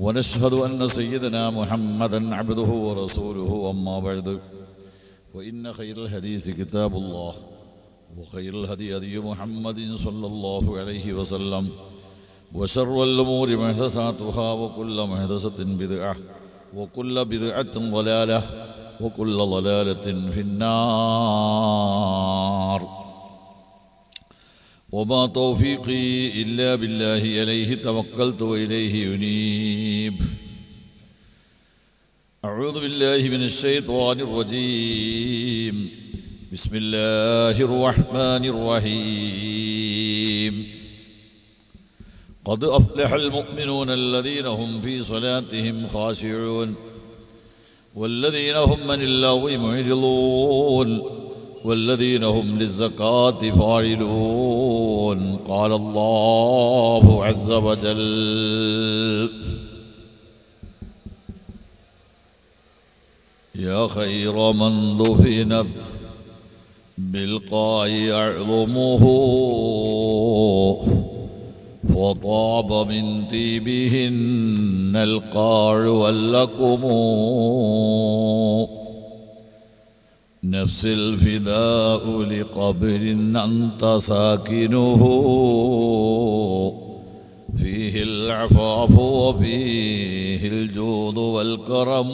ونشهد أن سيدنا محمدا عبده ورسوله أما بعد. وإن خير الحديث كتاب الله وخير الهدي هدي محمد صلى الله عليه وسلم وشر الأمور محدثاتها وكل محدثة بدعة وكل بدعة ضلالة وكل ضلالة في النار. وما توفيقي إلا بالله عليه توكلت وإليه ينيب. أعوذ بالله من الشيطان الرجيم. بسم الله الرحمن الرحيم. قد أفلح المؤمنون الذين هم في صلاتهم خاشعون والذين هم من اللغو معرضون. والذين هم للزكاة فاعلون. قال الله عز وجل. يا خير من دفن بالقاع يعظمه وطاب من طيبهن القاع واللقم. نفس الفداء لقبر أنت ساكنه. فيه العفاف وفيه الجود والكرم.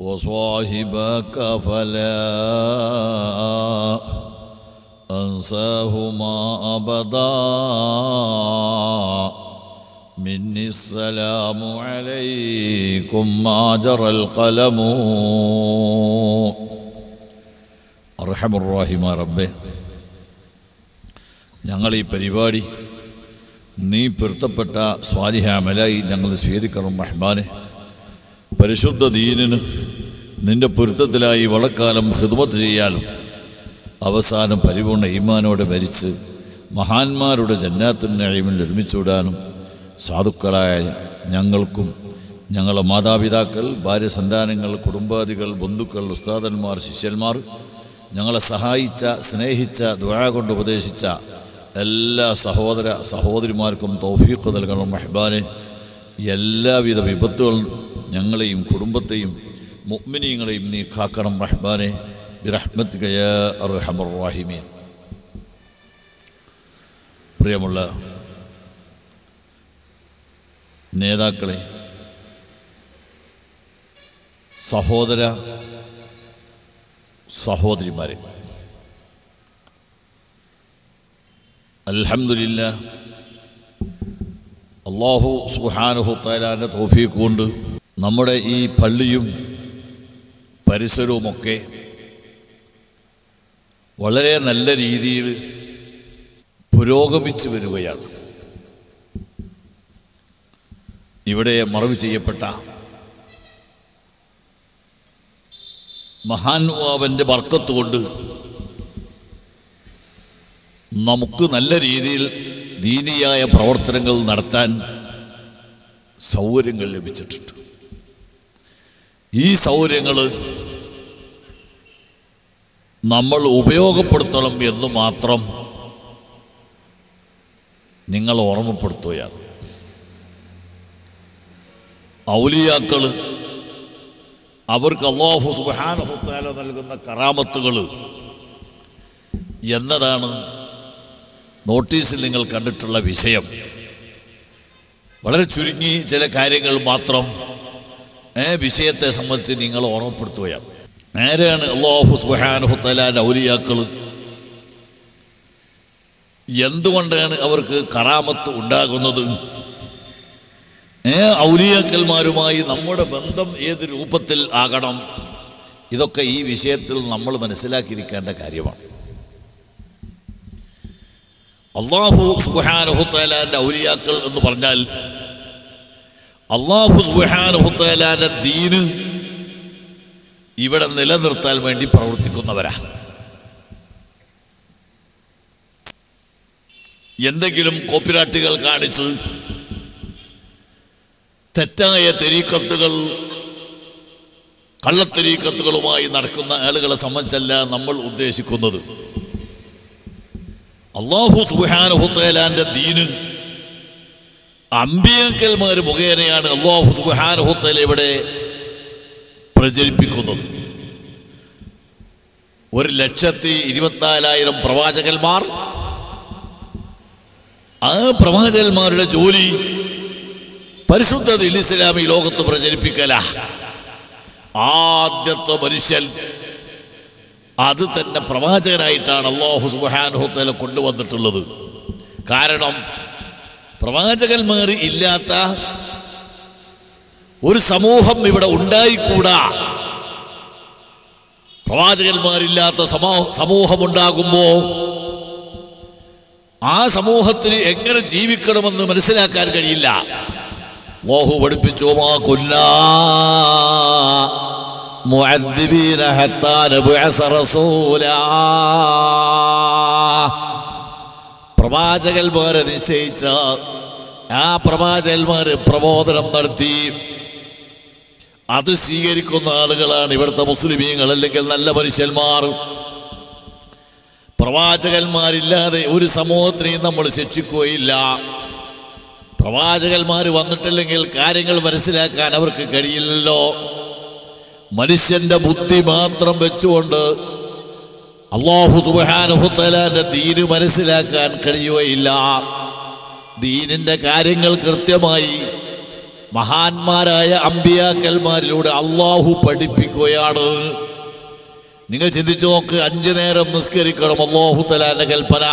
وصاحبك فلا أنساهما أبدا. مني السلام عليكم ما جرى القلم أرحم الراحم ربه ഞങ്ങൾ ഈ പരിപാടി നീ പൊരുത്തപ്പെട്ട സ്വാലിഹാമലായി ഞങ്ങൾ സ്വീകരിക്കണം റഹ്മാനെ പരിശുദ്ധ ദീനിന് നിന്റെ പൊരുത്തത്തിലായി വളക്കാലം ഹിദ്മത്ത് ചെയ്യാനും അവസാനം പരിപൂർണ ഈമാനോടെ മരിച്ച് മഹാന്മാരുടെ ജന്നാത്തിൻ്റെ അഴിമിൽ നിർമ്മിച്ചുവിടാനും സാധുക്കളായ ഞങ്ങൾക്കും ഞങ്ങളുടെ മാതാപിതാക്കൾ ഭാര്യ സന്താനങ്ങൾ കുടുംബാദികൾ ബന്ധുക്കൾ ഉസ്താദന്മാർ ശിഷ്യന്മാർ ഞങ്ങളെ സഹായിച്ച സ്നേഹിച്ച ദ്വാ കൊണ്ട് ഉപദേശിച്ച എല്ലാ സഹോദര സഹോദരിമാർക്കും തൗഫീഖ് നൽകണം മെഹ്ബാനെ. എല്ലാവിധ വിപത്തുകളും ഞങ്ങളെയും കുടുംബത്തെയും മുഅ്മിനീങ്ങളെയും നീ കാക്കണം റഹ്ബാനെ ബിറഹ്മത് ഗയാ അർഹമർ പ്രിയമുള്ള നേതാക്കളെ സഹോദര സഹോദരിമാരെ അലഹമില്ല അള്ളാഹു സുഹാനുഹു താലാന്റെ തോഫീക്ക് കൊണ്ട് നമ്മുടെ ഈ പള്ളിയും പരിസരവുമൊക്കെ വളരെ നല്ല രീതിയിൽ പുരോഗമിച്ചു വരികയാണ്. ഇവിടെ മറവ് ചെയ്യപ്പെട്ട മഹാനുഭാവന്റെ വർക്കത്ത് കൊണ്ട് നമുക്ക് നല്ല രീതിയിൽ ദീനിയായ പ്രവർത്തനങ്ങൾ നടത്താൻ സൗകര്യങ്ങൾ ലഭിച്ചിട്ടുണ്ട്. ഈ സൗകര്യങ്ങൾ നമ്മൾ ഉപയോഗപ്പെടുത്തണം എന്ന് മാത്രം നിങ്ങൾ ഓർമ്മപ്പെടുത്തുകയാണ്. ഔലിയാക്കൾ അവർക്ക് അള്ളാഹു സുബാനഹുത്താല നൽകുന്ന കറാമത്തുകൾ എന്നതാണ് നോട്ടീസിൽ നിങ്ങൾ കണ്ടിട്ടുള്ള വിഷയം. വളരെ ചുരുങ്ങി ചില കാര്യങ്ങൾ മാത്രം വിഷയത്തെ സംബന്ധിച്ച് നിങ്ങൾ ഓർമ്മപ്പെടുത്തുകയാണ്. നേരെയാണ് അള്ളാഹു സുബാനഹുത്തലാന്റെ ഔലിയാക്കൾ എന്തുകൊണ്ടാണ് അവർക്ക് കറാമത്ത് ഉണ്ടാകുന്നത്? ഔലിയാക്കന്മാരുമായി നമ്മുടെ ബന്ധം ഏത് രൂപത്തിൽ ആകണം? ഇതൊക്കെ ഈ വിഷയത്തിൽ നമ്മൾ മനസ്സിലാക്കിയിരിക്കേണ്ട കാര്യമാണ്. അള്ളാഹു സുഹാനുഹുത്തേലാന്റെ ഔലിയാക്കൾ എന്ന് പറഞ്ഞാൽ അള്ളാഹു സുഹാനുഹുത്തേലാന്റെ ദീന് ഇവിടെ നിലനിർത്താൻ വേണ്ടി പ്രവർത്തിക്കുന്നവരാ. എന്തെങ്കിലും കോപ്പിറാറ്റുകൾ കാണിച്ച് തെറ്റായ തെരീക്കത്തുകൾ കള്ളത്തെരീക്കത്തുകളുമായി നടക്കുന്ന ആളുകളെ സംബന്ധിച്ചല്ല നമ്മൾ ഉദ്ദേശിക്കുന്നത്. അള്ളാഹു സുഹാനുഹുത്തേലാന്റെ ദീന് അമ്പിയങ്കൽമാർ മുഖേനയാണ് അള്ളാഹു സുഹാനുഹുത്തേല ഇവിടെ പ്രചരിപ്പിക്കുന്നത്. ഒരു ലക്ഷത്തി ഇരുപത്തിനാലായിരം പ്രവാചകന്മാർ ആ പ്രവാചകന്മാരുടെ ജോലി പരിശുദ്ധ ഈ ലോകത്ത് പ്രചരിപ്പിക്കല. ആദ്യത്തെ മനുഷ്യൻ. അത് തന്നെ പ്രവാചകനായിട്ടാണ് അള്ളാഹു സുബാനുഹത്തല കൊണ്ടുവന്നിട്ടുള്ളത്. കാരണം പ്രവാചകന്മാർ ഇല്ലാത്ത ഒരു സമൂഹം ഇവിടെ ഉണ്ടായിക്കൂടാ. പ്രവാചകന്മാരില്ലാത്ത സമൂ- സമൂഹം ഉണ്ടാകുമ്പോ ആ സമൂഹത്തിന് എങ്ങനെ ജീവിക്കണമെന്ന് മനസ്സിലാക്കാൻ കഴിയില്ല. അല്ലാഹു പഠിപ്പിച്ചു മാ കുല്ലാ. പ്രവാചകന്മാരെ നിശ്ചയിച്ച ആ പ്രവാചകന്മാര് പ്രബോധനം നടത്തി. അത് സ്വീകരിക്കുന്ന ആളുകളാണ് ഇവിടുത്തെ മുസ്ലിമീങ്ങൾ അല്ലെങ്കിൽ നല്ല മനുഷ്യന്മാർ. പ്രവാചകന്മാരില്ലാതെ ഒരു സമൂഹത്തിനെയും നമ്മൾ ശിക്ഷിക്കുകയില്ല. പ്രവാചകന്മാർ വന്നിട്ടില്ലെങ്കിൽ കാര്യങ്ങൾ മനസ്സിലാക്കാൻ അവർക്ക് കഴിയില്ലല്ലോ. മനുഷ്യന്റെ ബുദ്ധി മാത്രം വെച്ചുകൊണ്ട് അള്ളാഹു സുബാനുഹുത്തലാന്റെ ദീന് മനസ്സിലാക്കാൻ കഴിയുകയില്ല. ദീനിന്റെ കാര്യങ്ങൾ കൃത്യമായി മഹാന്മാരായ അമ്പിയാക്കന്മാരിലൂടെ അള്ളാഹു പഠിപ്പിക്കുകയാണ്. നിങ്ങൾ ചിന്തിച്ചു നോക്ക് അഞ്ചു നേരം നിസ്കരിക്കണം അള്ളാഹു തലാന്റെ കൽപ്പന.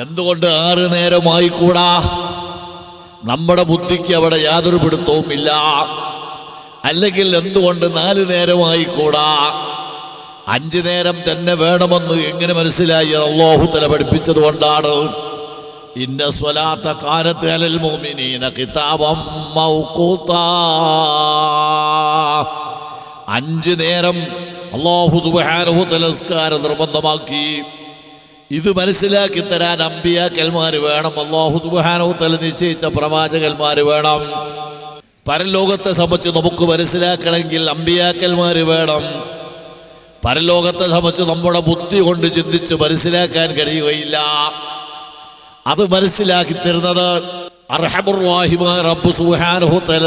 എന്തുകൊണ്ട് ആറ് നേരമായി കൂടാ നമ്മുടെ ബുദ്ധിക്ക് അവിടെ യാതൊരു പിടുത്തവുമില്ല അല്ലെങ്കിൽ എന്തുകൊണ്ട് നാല് നേരമായി കൂടാ അഞ്ചു നേരം തന്നെ വേണമെന്ന് എങ്ങനെ മനസ്സിലായി? അള്ളാഹു തല പഠിപ്പിച്ചത് കൊണ്ടാണ്. ഇന്ന സ്വലാത്ത കാലത്ത് അലൽ മോമിനീന കിതാബം അഞ്ചു നേരം അള്ളാഹു സുബ്ഹാനഹു തലസ്കാരം നിർബന്ധമാക്കി. ഇത് മനസ്സിലാക്കി തരാൻ അമ്പിയാക്കന്മാര് വേണം. അള്ളാഹു സുബ്ഹാനഹു തആല നിശ്ചയിച്ച പ്രവാചകന്മാര് വേണം. പരലോകത്തെ സംബന്ധിച്ച് നമുക്ക് മനസ്സിലാക്കണമെങ്കിൽ അമ്പിയാക്കന്മാര് വേണം. പരലോകത്തെ സംബന്ധിച്ച് നമ്മുടെ ബുദ്ധി കൊണ്ട് ചിന്തിച്ച് മനസ്സിലാക്കാൻ കഴിയുകയില്ല. അത് മനസ്സിലാക്കി തരുന്നത്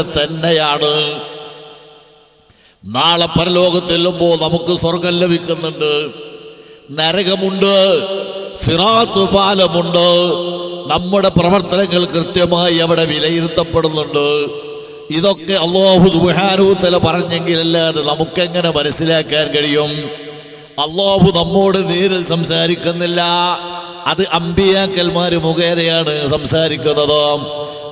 തന്നെയാണ്. നാളെ പരലോകത്തെല്ലുമ്പോൾ നമുക്ക് സ്വർഗം ലഭിക്കുന്നുണ്ട്. നരകമുണ്ട് സിറാത്ത് പാലമുണ്ട്. നമ്മുടെ പ്രവർത്തനങ്ങൾ കൃത്യമായി അവിടെ വിലയിരുത്തപ്പെടുന്നുണ്ട്. ഇതൊക്കെ അള്ളാഹു പറഞ്ഞെങ്കിൽ പറഞ്ഞെങ്കിലല്ലാതെ നമുക്കെങ്ങനെ മനസ്സിലാക്കാൻ കഴിയും? അള്ളാഹു നമ്മോട് നേരിൽ സംസാരിക്കുന്നില്ല. അത് അമ്പിയാക്കന്മാർ മുഖേനയാണ് സംസാരിക്കുന്നത്.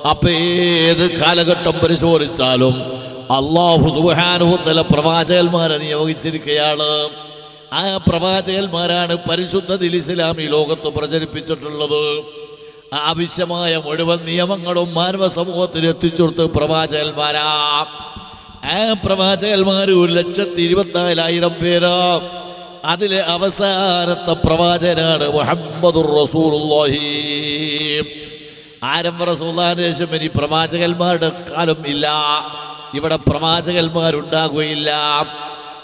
അപ്പൊ ഏത് കാലഘട്ടം പരിശോധിച്ചാലും അള്ളാഹു സുബാനുത്തല പ്രവാചകന്മാരെ നിയോഗിച്ചിരിക്കുകയാണ്. ആ പ്രവാചകന്മാരാണ് പരിശുദ്ധ ദിലിസ്ലാം ഈ ലോകത്ത് പ്രചരിപ്പിച്ചിട്ടുള്ളത്. ആവശ്യമായ മുഴുവൻ നിയമങ്ങളും മാനവ സമൂഹത്തിൽ എത്തിച്ചുകൊടുത്ത് പ്രവാചകന്മാരാ. ആ പ്രവാചകന്മാർ ഒരു ലക്ഷത്തി ഇരുപത്തിനാലായിരം പേരാ. അതിലെ അവസാനത്തെ പ്രവാചകനാണ് മുഹമ്മദുർ റസൂലുള്ളാഹി. ആരംഭ ശേഷം ഇനി പ്രവാചകന്മാരുടെ കാലം ഇല്ല. ഇവിടെ പ്രവാചകന്മാരുണ്ടാകുകയില്ല.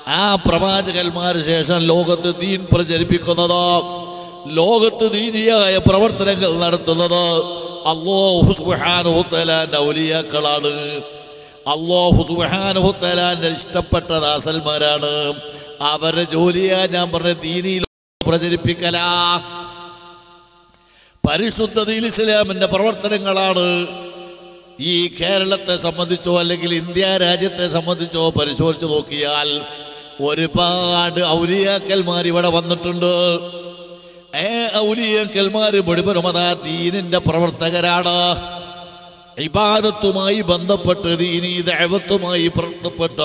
ആ പ്രവാചകന്മാര് ശേഷം ലോകത്ത് ദീൻ പ്രചരിപ്പിക്കുന്നത്. ലോകത്ത് ദീനിയായ പ്രവർത്തനങ്ങൾ നടത്തുന്നത് അള്ളാഹു സുബ്ഹാനഹുത്തലാന്റെ ഔലിയാക്കളാണ്. അള്ളാഹു സുബ്ഹാനഹുത്തലാന്റെ ഇഷ്ടപ്പെട്ട ദാസന്മാരാണ്. അവരുടെ ജോലിയാ ഞാൻ പറഞ്ഞ ദീനിയിൽ പ്രചരിപ്പിക്കല. പരിശുദ്ധ ദീൻ ഇസ്ലാമിന്റെ പ്രവർത്തനങ്ങളാണ്. ഈ കേരളത്തെ സംബന്ധിച്ചോ അല്ലെങ്കിൽ ഇന്ത്യ രാജ്യത്തെ സംബന്ധിച്ചോ പരിശോധിച്ചു നോക്കിയാൽ ഒരുപാട് ഔലിയാക്കൽമാർ ഇവിടെ വന്നിട്ടുണ്ട്. ഏ ഔലിയാക്കൽമാർ മുഴുവനും ദീനിന്റെ പ്രവർത്തകരാണ്. ഇബാദത്തുമായി ബന്ധപ്പെട്ട് ദീനി ദൈവത്തുമായി പ്രവർത്തപ്പെട്ട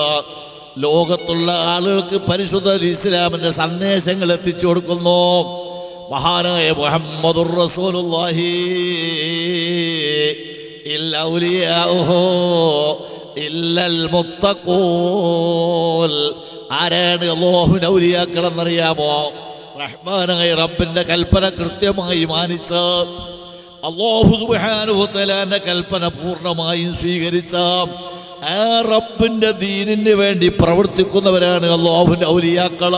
ലോകത്തുള്ള ആളുകൾക്ക് പരിശുദ്ധ ഇസ്ലാമിന്റെ സന്ദേശങ്ങൾ എത്തിച്ചു കൊടുക്കുന്നു. മഹാനായ മുഹമ്മദുർ റസൂലുള്ളാഹി. ഇല്ല ഔലിയാഉഹു ഇല്ലൽ മുത്തഖൂൽ ആരാണ് അള്ളാഹുവിന് ഔലിയാക്കളെന്നറിയാമോ റഹ്മാനായ റബ്ബിന്റെ കൽപ്പന കൃത്യമായി മാനിച്ച് അള്ളാഹു സുബ്ഹാനഹു തആലാന്റെ കൽപ്പന പൂർണമായും സ്വീകരിച്ച ആ റബ്ബിന്റെ ദീനിന് വേണ്ടി പ്രവർത്തിക്കുന്നവരാണ് അള്ളാഹുവിന്റെ ഔലിയാക്കൾ.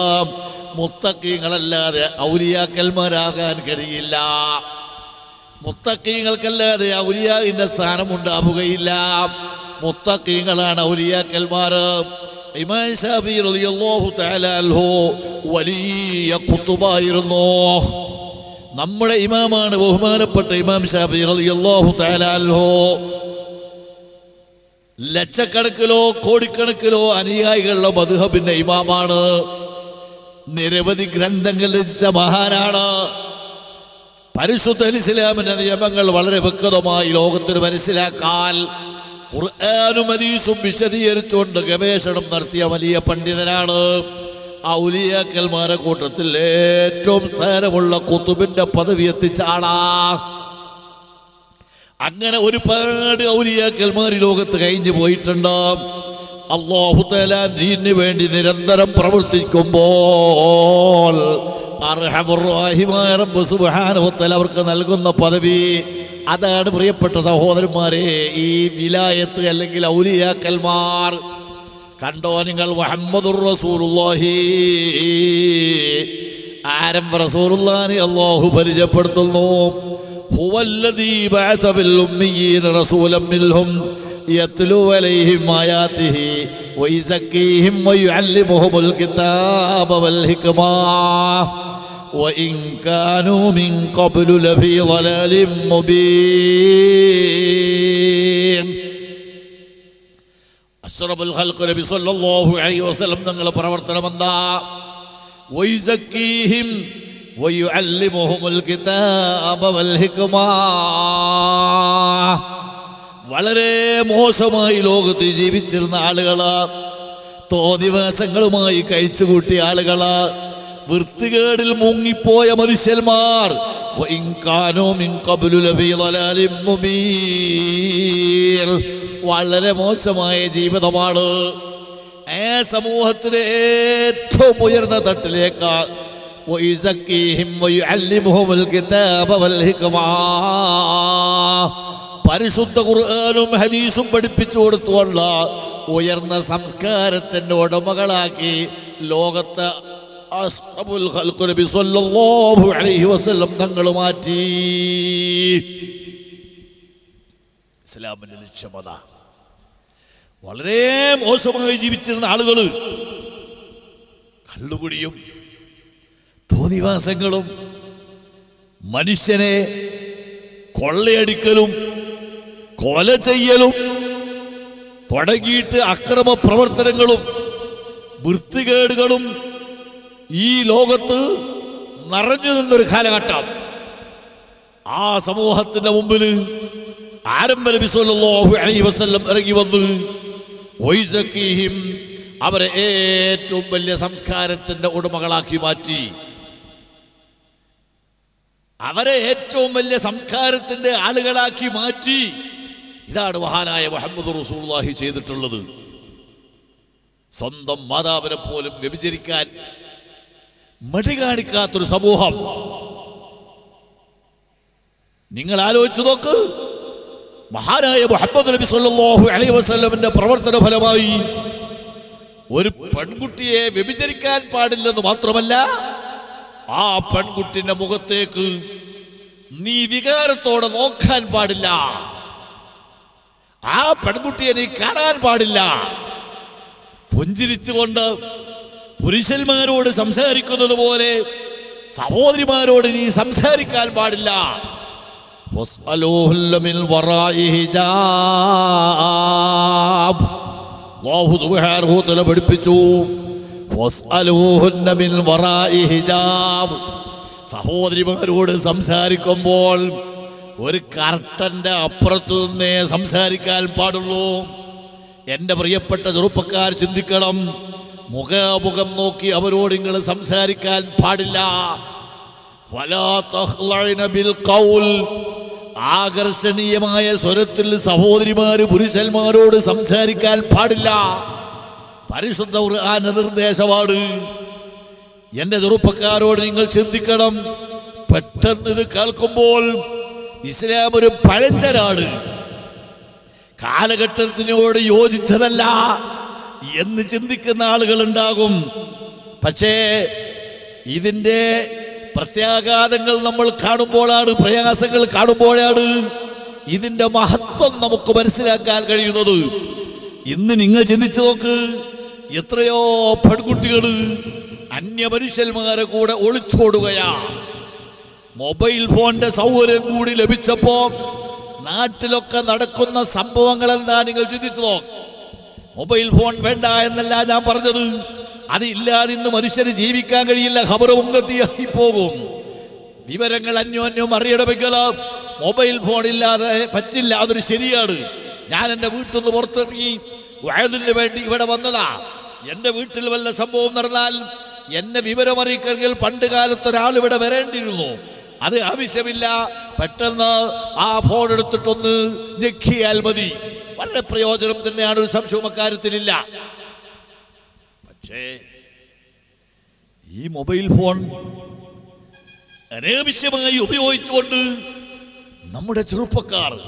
മുത്തക്കീങ്ങളല്ലാതെ ഔലിയാക്കന്മാരാകാൻ കഴിയില്ല. മുത്തക്കീങ്ങൾക്കല്ലാതെ ഔലിയാവിന്റെ സ്ഥാനമുണ്ടാവുകയില്ല മുത്തക്കീങ്ങളാണ് ഔലിയാക്കന്മാർ ഇമാം ഷാഫി റളിയല്ലാഹു തആല അൻഹു വലിയ കുത്തുബായിരുന്നു. നമ്മുടെ ഇമാമാണ് ബഹുമാനപ്പെട്ട ഇമാം ഷാഫി റളിയല്ലാഹു തആല അൻഹു. ലക്ഷക്കണക്കിലോ കോടിക്കണക്കിലോ അനുയായികളുടെ മധുഹബിന്റെ ഇമാമാണ്. നിരവധി ഗ്രന്ഥങ്ങൾ രചിച്ച മഹാനാണ്. പരിശുദ്ധ ഇസ്ലാമിന്റെ നിയമങ്ങൾ വളരെ വ്യക്തമായി ലോകത്തിന് മനസ്സിലാക്കാൻ ഖുർആാനും ഹദീസും വിശദീകരിച്ചുകൊണ്ട് ഗവേഷണം നടത്തിയ വലിയ പണ്ഡിതനാണ് ഔലിയാക്കൽമാരെ കൂട്ടത്തിൽ ഏറ്റവും സ്ഥാനമുള്ള കുത്തുബിന്റെ പദവി എത്തിച്ച ആളാ. അങ്ങനെ ഒരുപാട് ഔലിയാക്കൽമാർ ലോകത്ത് കഴിഞ്ഞു പോയിട്ടുണ്ട്. അള്ളാഹു ദീനിന് വേണ്ടി നിരന്തരം പ്രവർത്തിക്കുമ്പോൾ അവർക്ക് നൽകുന്ന പദവി അതാണ് പ്രിയപ്പെട്ട സഹോദരന്മാരെ ഈ വിലായത്ത് അല്ലെങ്കിൽ ഔലിയാക്കൽമാർ കണ്ടോ നിങ്ങൾ? മുഹമ്മദുർ റസൂലുള്ളാഹി. ആരംഭ റസൂലുള്ളാഹി അല്ലാഹു പരിചയപ്പെടുത്തുന്നു. ഹുവല്ലദീ ബഅസ ഫിൽ ഉമ്മിയീന റസൂലൻ മിൻഹും യത്ലു അലൈഹിം ആയാതിഹി വയസക്കീഹിം വയുഅല്ലിമുഹുൽ കിതാബ വൽ ഹിക്മ. وإن كانوا من قبل لفي ضلال مبين അഷ്റഫുൽ ഖൽഖ് നബി സല്ലല്ലാഹു അലൈഹി വസല്ലം തങ്ങളുടെ പ്രവർത്തനം എന്താ വയുസക്കീഹിം വയുഅല്ലിമുഹുൽ കിതാബ വൽ ഹിക്മ വളരെ മോശമായി ലോകത്ത് ജീവിച്ചിരുന്ന ആളുകള് തോതിവാസങ്ങളുമായി കഴിച്ചുകൂട്ടിയ ആളുകള് വൃത്തികേടിൽ മുങ്ങിപ്പോയ മനുഷ്യന്മാർ. വളരെ മോശമായ ജീവിതമാണ്. ഏ സമൂഹത്തിലെ ഏറ്റവും ഉയർന്ന തട്ടിലേക്ക്. പരിശുദ്ധ ഖുർആാനും ഹദീസും പഠിപ്പിച്ചു കൊടുത്തുകൊണ്ട് ഉയർന്ന സംസ്കാരത്തിന്റെ ഉടമകളാക്കി ലോകത്ത് അലൈഹി വസല്ലം തങ്ങൾ മാറ്റി. ഇസ്ലാമിന്റെ ലക്ഷ്യമത വളരെ മോശമായി ജീവിച്ചിരുന്ന ആളുകൾ കള്ളുകുടിയും തോന്നിവാസങ്ങളും മനുഷ്യനെ കൊള്ളയടിക്കലും കൊല ചെയ്യലും തുടങ്ങിയിട്ട് അക്രമ പ്രവർത്തനങ്ങളും വൃത്തികേടുകളും ഈ ലോകത്ത് നിറഞ്ഞു നിന്നൊരു കാലഘട്ടം. ആ സമൂഹത്തിന്റെ മുമ്പിൽ ആരംഭ നബി സല്ലല്ലാഹു അലൈഹി വസല്ലം ഇറങ്ങി വന്ന് അവരെ ഏറ്റവും വലിയ സംസ്കാരത്തിന്റെ ഉടമകളാക്കി മാറ്റി. അവരെ ഏറ്റവും വലിയ സംസ്കാരത്തിന്റെ ആളുകളാക്കി മാറ്റി. ഇതാണ് മഹാനായ മുഹമ്മദ് റസൂലുള്ളാഹി ചെയ്തിട്ടുള്ളത്. സ്വന്തം മാതാവിനെ പോലും വ്യഭിചരിക്കാൻ മടി കാണിക്കാത്തൊരു സമൂഹം. നിങ്ങൾ ആലോചിച്ചു നോക്ക്. മഹാനായ മുഹമ്മദ് നബി സല്ലല്ലാഹു അലൈഹി വസല്ലമിന്റെ പ്രവർത്തന ഫലമായി ഒരു പെൺകുട്ടിയെ വ്യഭിചരിക്കാൻ പാടില്ലെന്ന് മാത്രമല്ല ആ പെൺകുട്ടിന്റെ മുഖത്തേക്ക് നീ വികാരത്തോടെ നോക്കാൻ പാടില്ല. ആ പെൺകുട്ടിയെ നീ കാണാൻ പാടില്ല. പുഞ്ചിരിച്ചുകൊണ്ട് പുരുഷന്മാരോട് സംസാരിക്കുന്നത് പോലെ സഹോദരിമാരോട് നീ സംസാരിക്കാൻ പാടില്ല. പഠിപ്പിച്ചു. സഹോദരിമാരോട് സംസാരിക്കുമ്പോൾ ഒരു കർത്തന്റെ അപ്പുറത്തു നിന്നേ സംസാരിക്കാൻ പാടുള്ളൂ. എന്റെ പ്രിയപ്പെട്ട ചെറുപ്പക്കാർ ചിന്തിക്കണം. മുഖാമുഖം നോക്കി അവരോട് നിങ്ങൾ സംസാരിക്കാൻ പാടില്ല. ആകർഷണീയമായ സ്വരത്തിൽ സഹോദരിമാര് പുരുഷന്മാരോട് സംസാരിക്കാൻ പാടില്ല. പരിശുദ്ധ ഖുർആൻ നിർദ്ദേശമാണ്. എന്റെ ചെറുപ്പക്കാരോട് നിങ്ങൾ ചിന്തിക്കണം. പെട്ടെന്ന് ഇത് കേൾക്കുമ്പോൾ ഇസ്ലാം ഒരു പഴഞ്ചനാണ്. കാലഘട്ടത്തിനോട് യോജിച്ചതല്ല. എന്ന് ചിന്തിക്കുന്ന ആളുകൾ ഉണ്ടാകും പക്ഷേ ഇതിന്റെ പ്രത്യാഘാതങ്ങൾ നമ്മൾ കാണുമ്പോഴാണ് പ്രയാസങ്ങൾ കാണുമ്പോഴാണ് ഇതിന്റെ മഹത്വം നമുക്ക് മനസ്സിലാക്കാൻ കഴിയുന്നത്. ഇന്ന് നിങ്ങൾ ചിന്തിച്ചു നോക്ക് എത്രയോ പെൺകുട്ടികൾ അന്യമനുഷ്യന്മാരെ കൂടെ ഒളിച്ചോടുകയാണ്. മൊബൈൽ ഫോണിന്റെ സൗകര്യം കൂടി ലഭിച്ചപ്പോൾ നാട്ടിലൊക്കെ നടക്കുന്ന സംഭവങ്ങൾ എന്താ നിങ്ങൾ ചിന്തിച്ചു നോക്ക്. മൊബൈൽ ഫോൺ വേണ്ട എന്നല്ല ഞാൻ പറഞ്ഞത്. അതില്ലാതെ ഇന്ന് മനുഷ്യന് ജീവിക്കാൻ കഴിയില്ല. മുങ്കത്തിയായി പോകും. വിവരങ്ങൾ അന്യോന്യം അറിയണമെങ്കിൽ മൊബൈൽ ഫോൺ ഇല്ലാതെ പറ്റില്ല. അതൊരു ശരിയാണ്. ഞാൻ എന്റെ വീട്ടിൽ നിന്ന് പുറത്തിറങ്ങി വയതിന് വേണ്ടി ഇവിടെ വന്നതാ. എന്റെ വീട്ടിൽ വല്ല സംഭവം നടന്നാൽ എന്നെ വിവരമറിയിക്കണമെങ്കിൽ പണ്ട് കാലത്ത് ഒരാൾ ഇവിടെ വരേണ്ടിയിരുന്നു. അത് ആവശ്യമില്ല. പെട്ടെന്ന് ആ ഫോൺ എടുത്തിട്ടൊന്ന് ഞെക്കിയാൽ മതി. വളരെ പ്രയോജനം തന്നെയാണ് ഒരു സംശയവും അക്കാര്യത്തിലില്ല. പക്ഷേ ഈ മൊബൈൽ ഫോൺ അനാവശ്യമായി ഉപയോഗിച്ചുകൊണ്ട് നമ്മുടെ ചെറുപ്പക്കാർ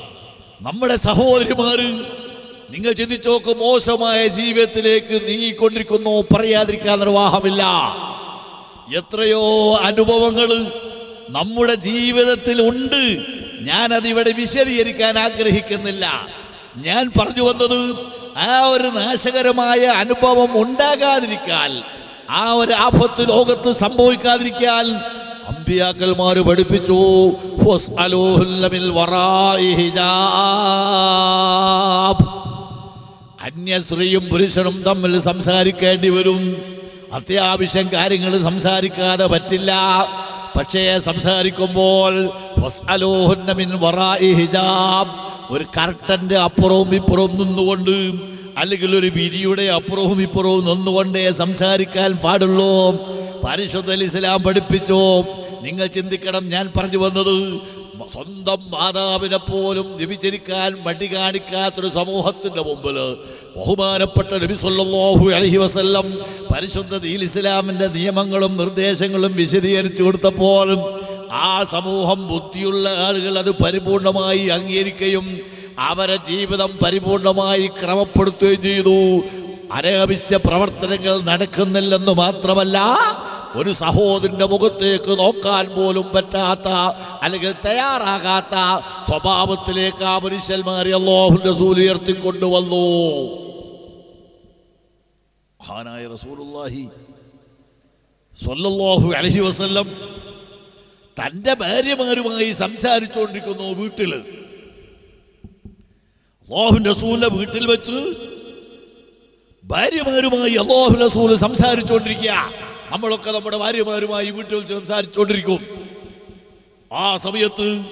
നമ്മുടെ സഹോദരിമാര് നിങ്ങൾ ചിന്തിച്ചു നോക്ക് മോശമായ ജീവിതത്തിലേക്ക് നീങ്ങിക്കൊണ്ടിരിക്കുന്നു പറയാതിരിക്കാൻ നിർവാഹമില്ല. എത്രയോ അനുഭവങ്ങൾ നമ്മുടെ ജീവിതത്തിൽ ഉണ്ട്. ഞാനതിവിടെ വിശദീകരിക്കാൻ ആഗ്രഹിക്കുന്നില്ല. ഞാൻ പറഞ്ഞു വന്നത് ആ ഒരു നാശകരമായ അനുഭവം ഉണ്ടാകാതിരിക്കാൻ ആ ഒരു ആപത്ത് ലോകത്ത് സംഭവിക്കാതിരിക്കാൻ അമ്പിയാക്കന്മാർ പഠിപ്പിച്ചു. അന്യ സ്ത്രീയും പുരുഷനും തമ്മിൽ സംസാരിക്കേണ്ടി വരും. അത്യാവശ്യം കാര്യങ്ങൾ സംസാരിക്കാതെ പറ്റില്ല. പക്ഷേ സംസാരിക്കുമ്പോൾ ഒരു കർട്ടന്റെ അപ്പുറവും ഇപ്പുറവും നിന്നുകൊണ്ട് അല്ലെങ്കിൽ ഒരു വിരിയുടെ അപ്പുറവും ഇപ്പുറവും നിന്നുകൊണ്ടേ സംസാരിക്കാൻ പാടുള്ളൂ. പരിശുദ്ധ ഇസ്ലാം പഠിപ്പിച്ചോ നിങ്ങൾ ചിന്തിക്കണം ഞാൻ പറഞ്ഞു വന്നത് സ്വന്തം മാതാവിനെ പോലും വ്യഭിചരിക്കാൻ മടി കാണിക്കാത്തൊരു സമൂഹത്തിന്റെ മുമ്പിൽ ബഹുമാനപ്പെട്ട നബി സല്ലല്ലാഹു അലൈഹി വസല്ലം പരിശുദ്ധ ദീൽ ഇസ്ലാമിന്റെ നിയമങ്ങളും നിർദ്ദേശങ്ങളും വിശദീകരിച്ചു കൊടുത്തപ്പോൾ ആ സമൂഹം ബുദ്ധിയുള്ള ആളുകൾ അത് പരിപൂർണമായി അംഗീകരിക്കുകയും അവരെ ജീവിതം പരിപൂർണമായി ക്രമപ്പെടുത്തുകയും ചെയ്തു. അനാവശ്യ പ്രവർത്തനങ്ങൾ നടക്കുന്നില്ലെന്ന് മാത്രമല്ല ഒരു സഹോദരന്റെ മുഖത്തേക്ക് നോക്കാൻ പോലും പറ്റാത്ത അല്ലെങ്കിൽ തയ്യാറാകാത്ത സ്വഭാവത്തിലേക്ക് ആ മനുഷ്യന്മാരെ അള്ളാഹുന്റെ റസൂൽ ഉയർത്തിക്കൊണ്ടുവന്നു. മഹാനായ റസൂലുള്ളാഹി സ്വല്ലല്ലാഹു അലൈഹി വസല്ലം തന്റെ ഭാര്യമാരുമായി സംസാരിച്ചുകൊണ്ടിരിക്കുന്നു വീട്ടിൽ അള്ളാഹുന്റെ റസൂലിന്റെ വീട്ടിൽ വെച്ച് ഭാര്യമാരുമായി അള്ളാഹു റസൂൽ സംസാരിച്ചുകൊണ്ടിരിക്കുക. നമ്മളൊക്കെ നമ്മുടെ ഭാര്യമാരുമായി വീട്ടിൽ വെച്ച് സംസാരിച്ചുകൊണ്ടിരിക്കും. ആ സമയത്ത്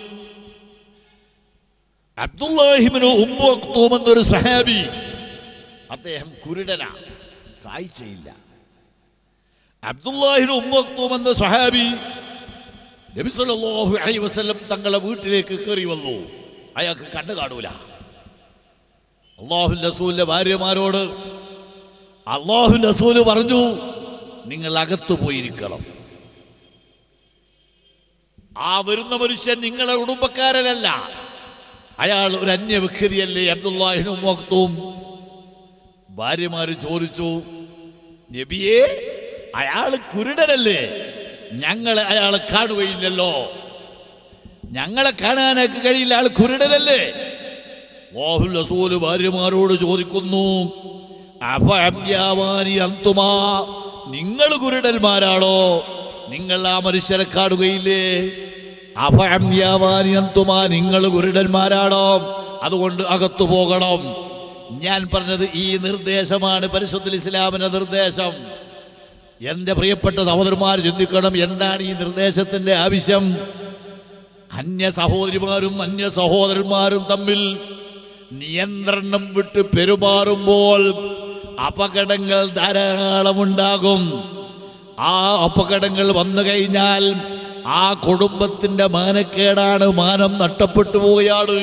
അബ്ദുല്ലാഹിമിന് ഉമ്മക്തൂം എന്നൊരു സഹാബി അദ്ദേഹം കുരുടനാ കാഴ്ചയില്ല. അബ്ദുല്ലാഹിന് ഉമ്മക്തൂം എന്ന സഹാബി നബി അലൈ വസല്ലം തങ്ങളെ വീട്ടിലേക്ക് കയറി വന്നു. അയാൾക്ക് കണ്ണു കാണൂല. അള്ളാഹു റസൂലിന്റെ ഭാര്യമാരോട് അള്ളാഹു റസൂൽ പറഞ്ഞു നിങ്ങൾ അകത്തു പോയിരിക്കണം. ആ വരുന്ന മനുഷ്യൻ നിങ്ങളെ കുടുംബക്കാരനല്ല. അയാൾ ഒരു അന്യ വ്യക്തിയല്ലേ അബ്ദുല്ലാഹിനും മക്തും ഭാര്യമാര് ചോദിച്ചു നബിയേ അയാൾ കുരുടനല്ലേ? ഞങ്ങളെ അയാൾ കാണുകയില്ലല്ലോ. ഞങ്ങളെ കാണാനൊക്കെ കഴിയില്ല. ആൾ കുരുടനല്ലേ? അല്ലാഹു റസൂൽ ഭാര്യമാരോട് ചോദിക്കുന്നു അന്തുമാ? നിങ്ങൾ കുരുടന്മാരാണോ? നിങ്ങൾ ആ മനുഷ്യരെ കാണുകയില്ലേ? അഫഅംയാവാനി അന്തുമാ? നിങ്ങൾ കുരുടന്മാരാണോ? അതുകൊണ്ട് അകത്തു പോകണം. ഞാൻ പറഞ്ഞത് ഈ നിർദ്ദേശമാണ് പരിശുദ്ധ ഇസ്ലാമിന്റെ നിർദ്ദേശം. എന്റെ പ്രിയപ്പെട്ട സഹോദരന്മാർ ചിന്തിക്കണം എന്താണ് ഈ നിർദ്ദേശത്തിന്റെ ആവശ്യം? അന്യ സഹോദരിമാരും അന്യ സഹോദരന്മാരും തമ്മിൽ നിയന്ത്രണം വിട്ട് പെരുമാറുമ്പോൾ അപകടങ്ങൾ ധാരാളം ഉണ്ടാകും ആ അപകടങ്ങൾ വന്നു കഴിഞ്ഞാൽ ആ കുടുംബത്തിന്റെ മാനക്കേടാണ് മാനം നഷ്ടപ്പെട്ടു പോവുകയാണ്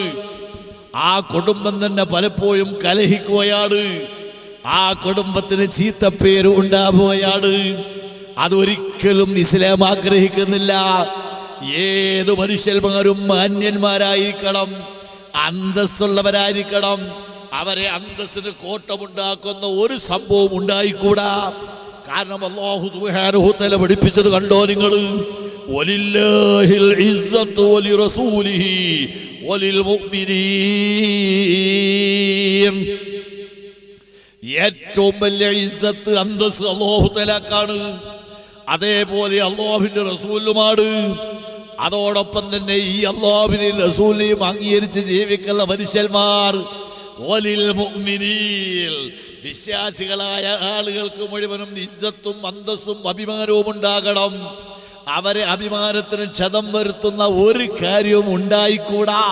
ആ കുടുംബം തന്നെ പലപ്പോഴും കലഹിക്കുകയാണ്. ആ കുടുംബത്തിന് ചീത്തപ്പേര് ഉണ്ടാവുകയാണ്. അതൊരിക്കലും ഇസ്ലാം ആഗ്രഹിക്കുന്നില്ല. ഏത് മനുഷ്യന്മാരും മാന്യന്മാരായിരിക്കണം അന്തസ്സുള്ളവരായിരിക്കണം. അവരെ അന്തസ്സിന് കോട്ടമുണ്ടാക്കുന്ന ഒരു സംഭവം ഉണ്ടായിക്കൂടാ. കാരണം അല്ലാഹു സുബ്ഹാനഹു തആല പഠിപ്പിച്ചത് കണ്ടോ നിങ്ങൾ? വലില്ലാഹിൽ ഏറ്റവും വലിയ ഇസ്സത്ത് അന്തസ് അല്ലാഹു തലാക്കാണ്. അതേപോലെ അള്ളാഹുവിന്റെ റസൂലുമാണ്. അതോടൊപ്പം തന്നെ ഈ അള്ളാഹുവിനെയും റസൂലിനെയും അംഗീകരിച്ച് ജീവിക്കുന്ന മനുഷ്യന്മാർ. വിശ്വാസികളായ ആളുകൾക്ക് മുഴുവനും ഇജ്ജത്തും അന്തസ്സും അഭിമാനവും ഉണ്ടാകണം. അവരെ അഭിമാനത്തിന് ക്ഷതം വരുത്തുന്ന ഒരു കാര്യവും ഉണ്ടായിക്കൂടാ.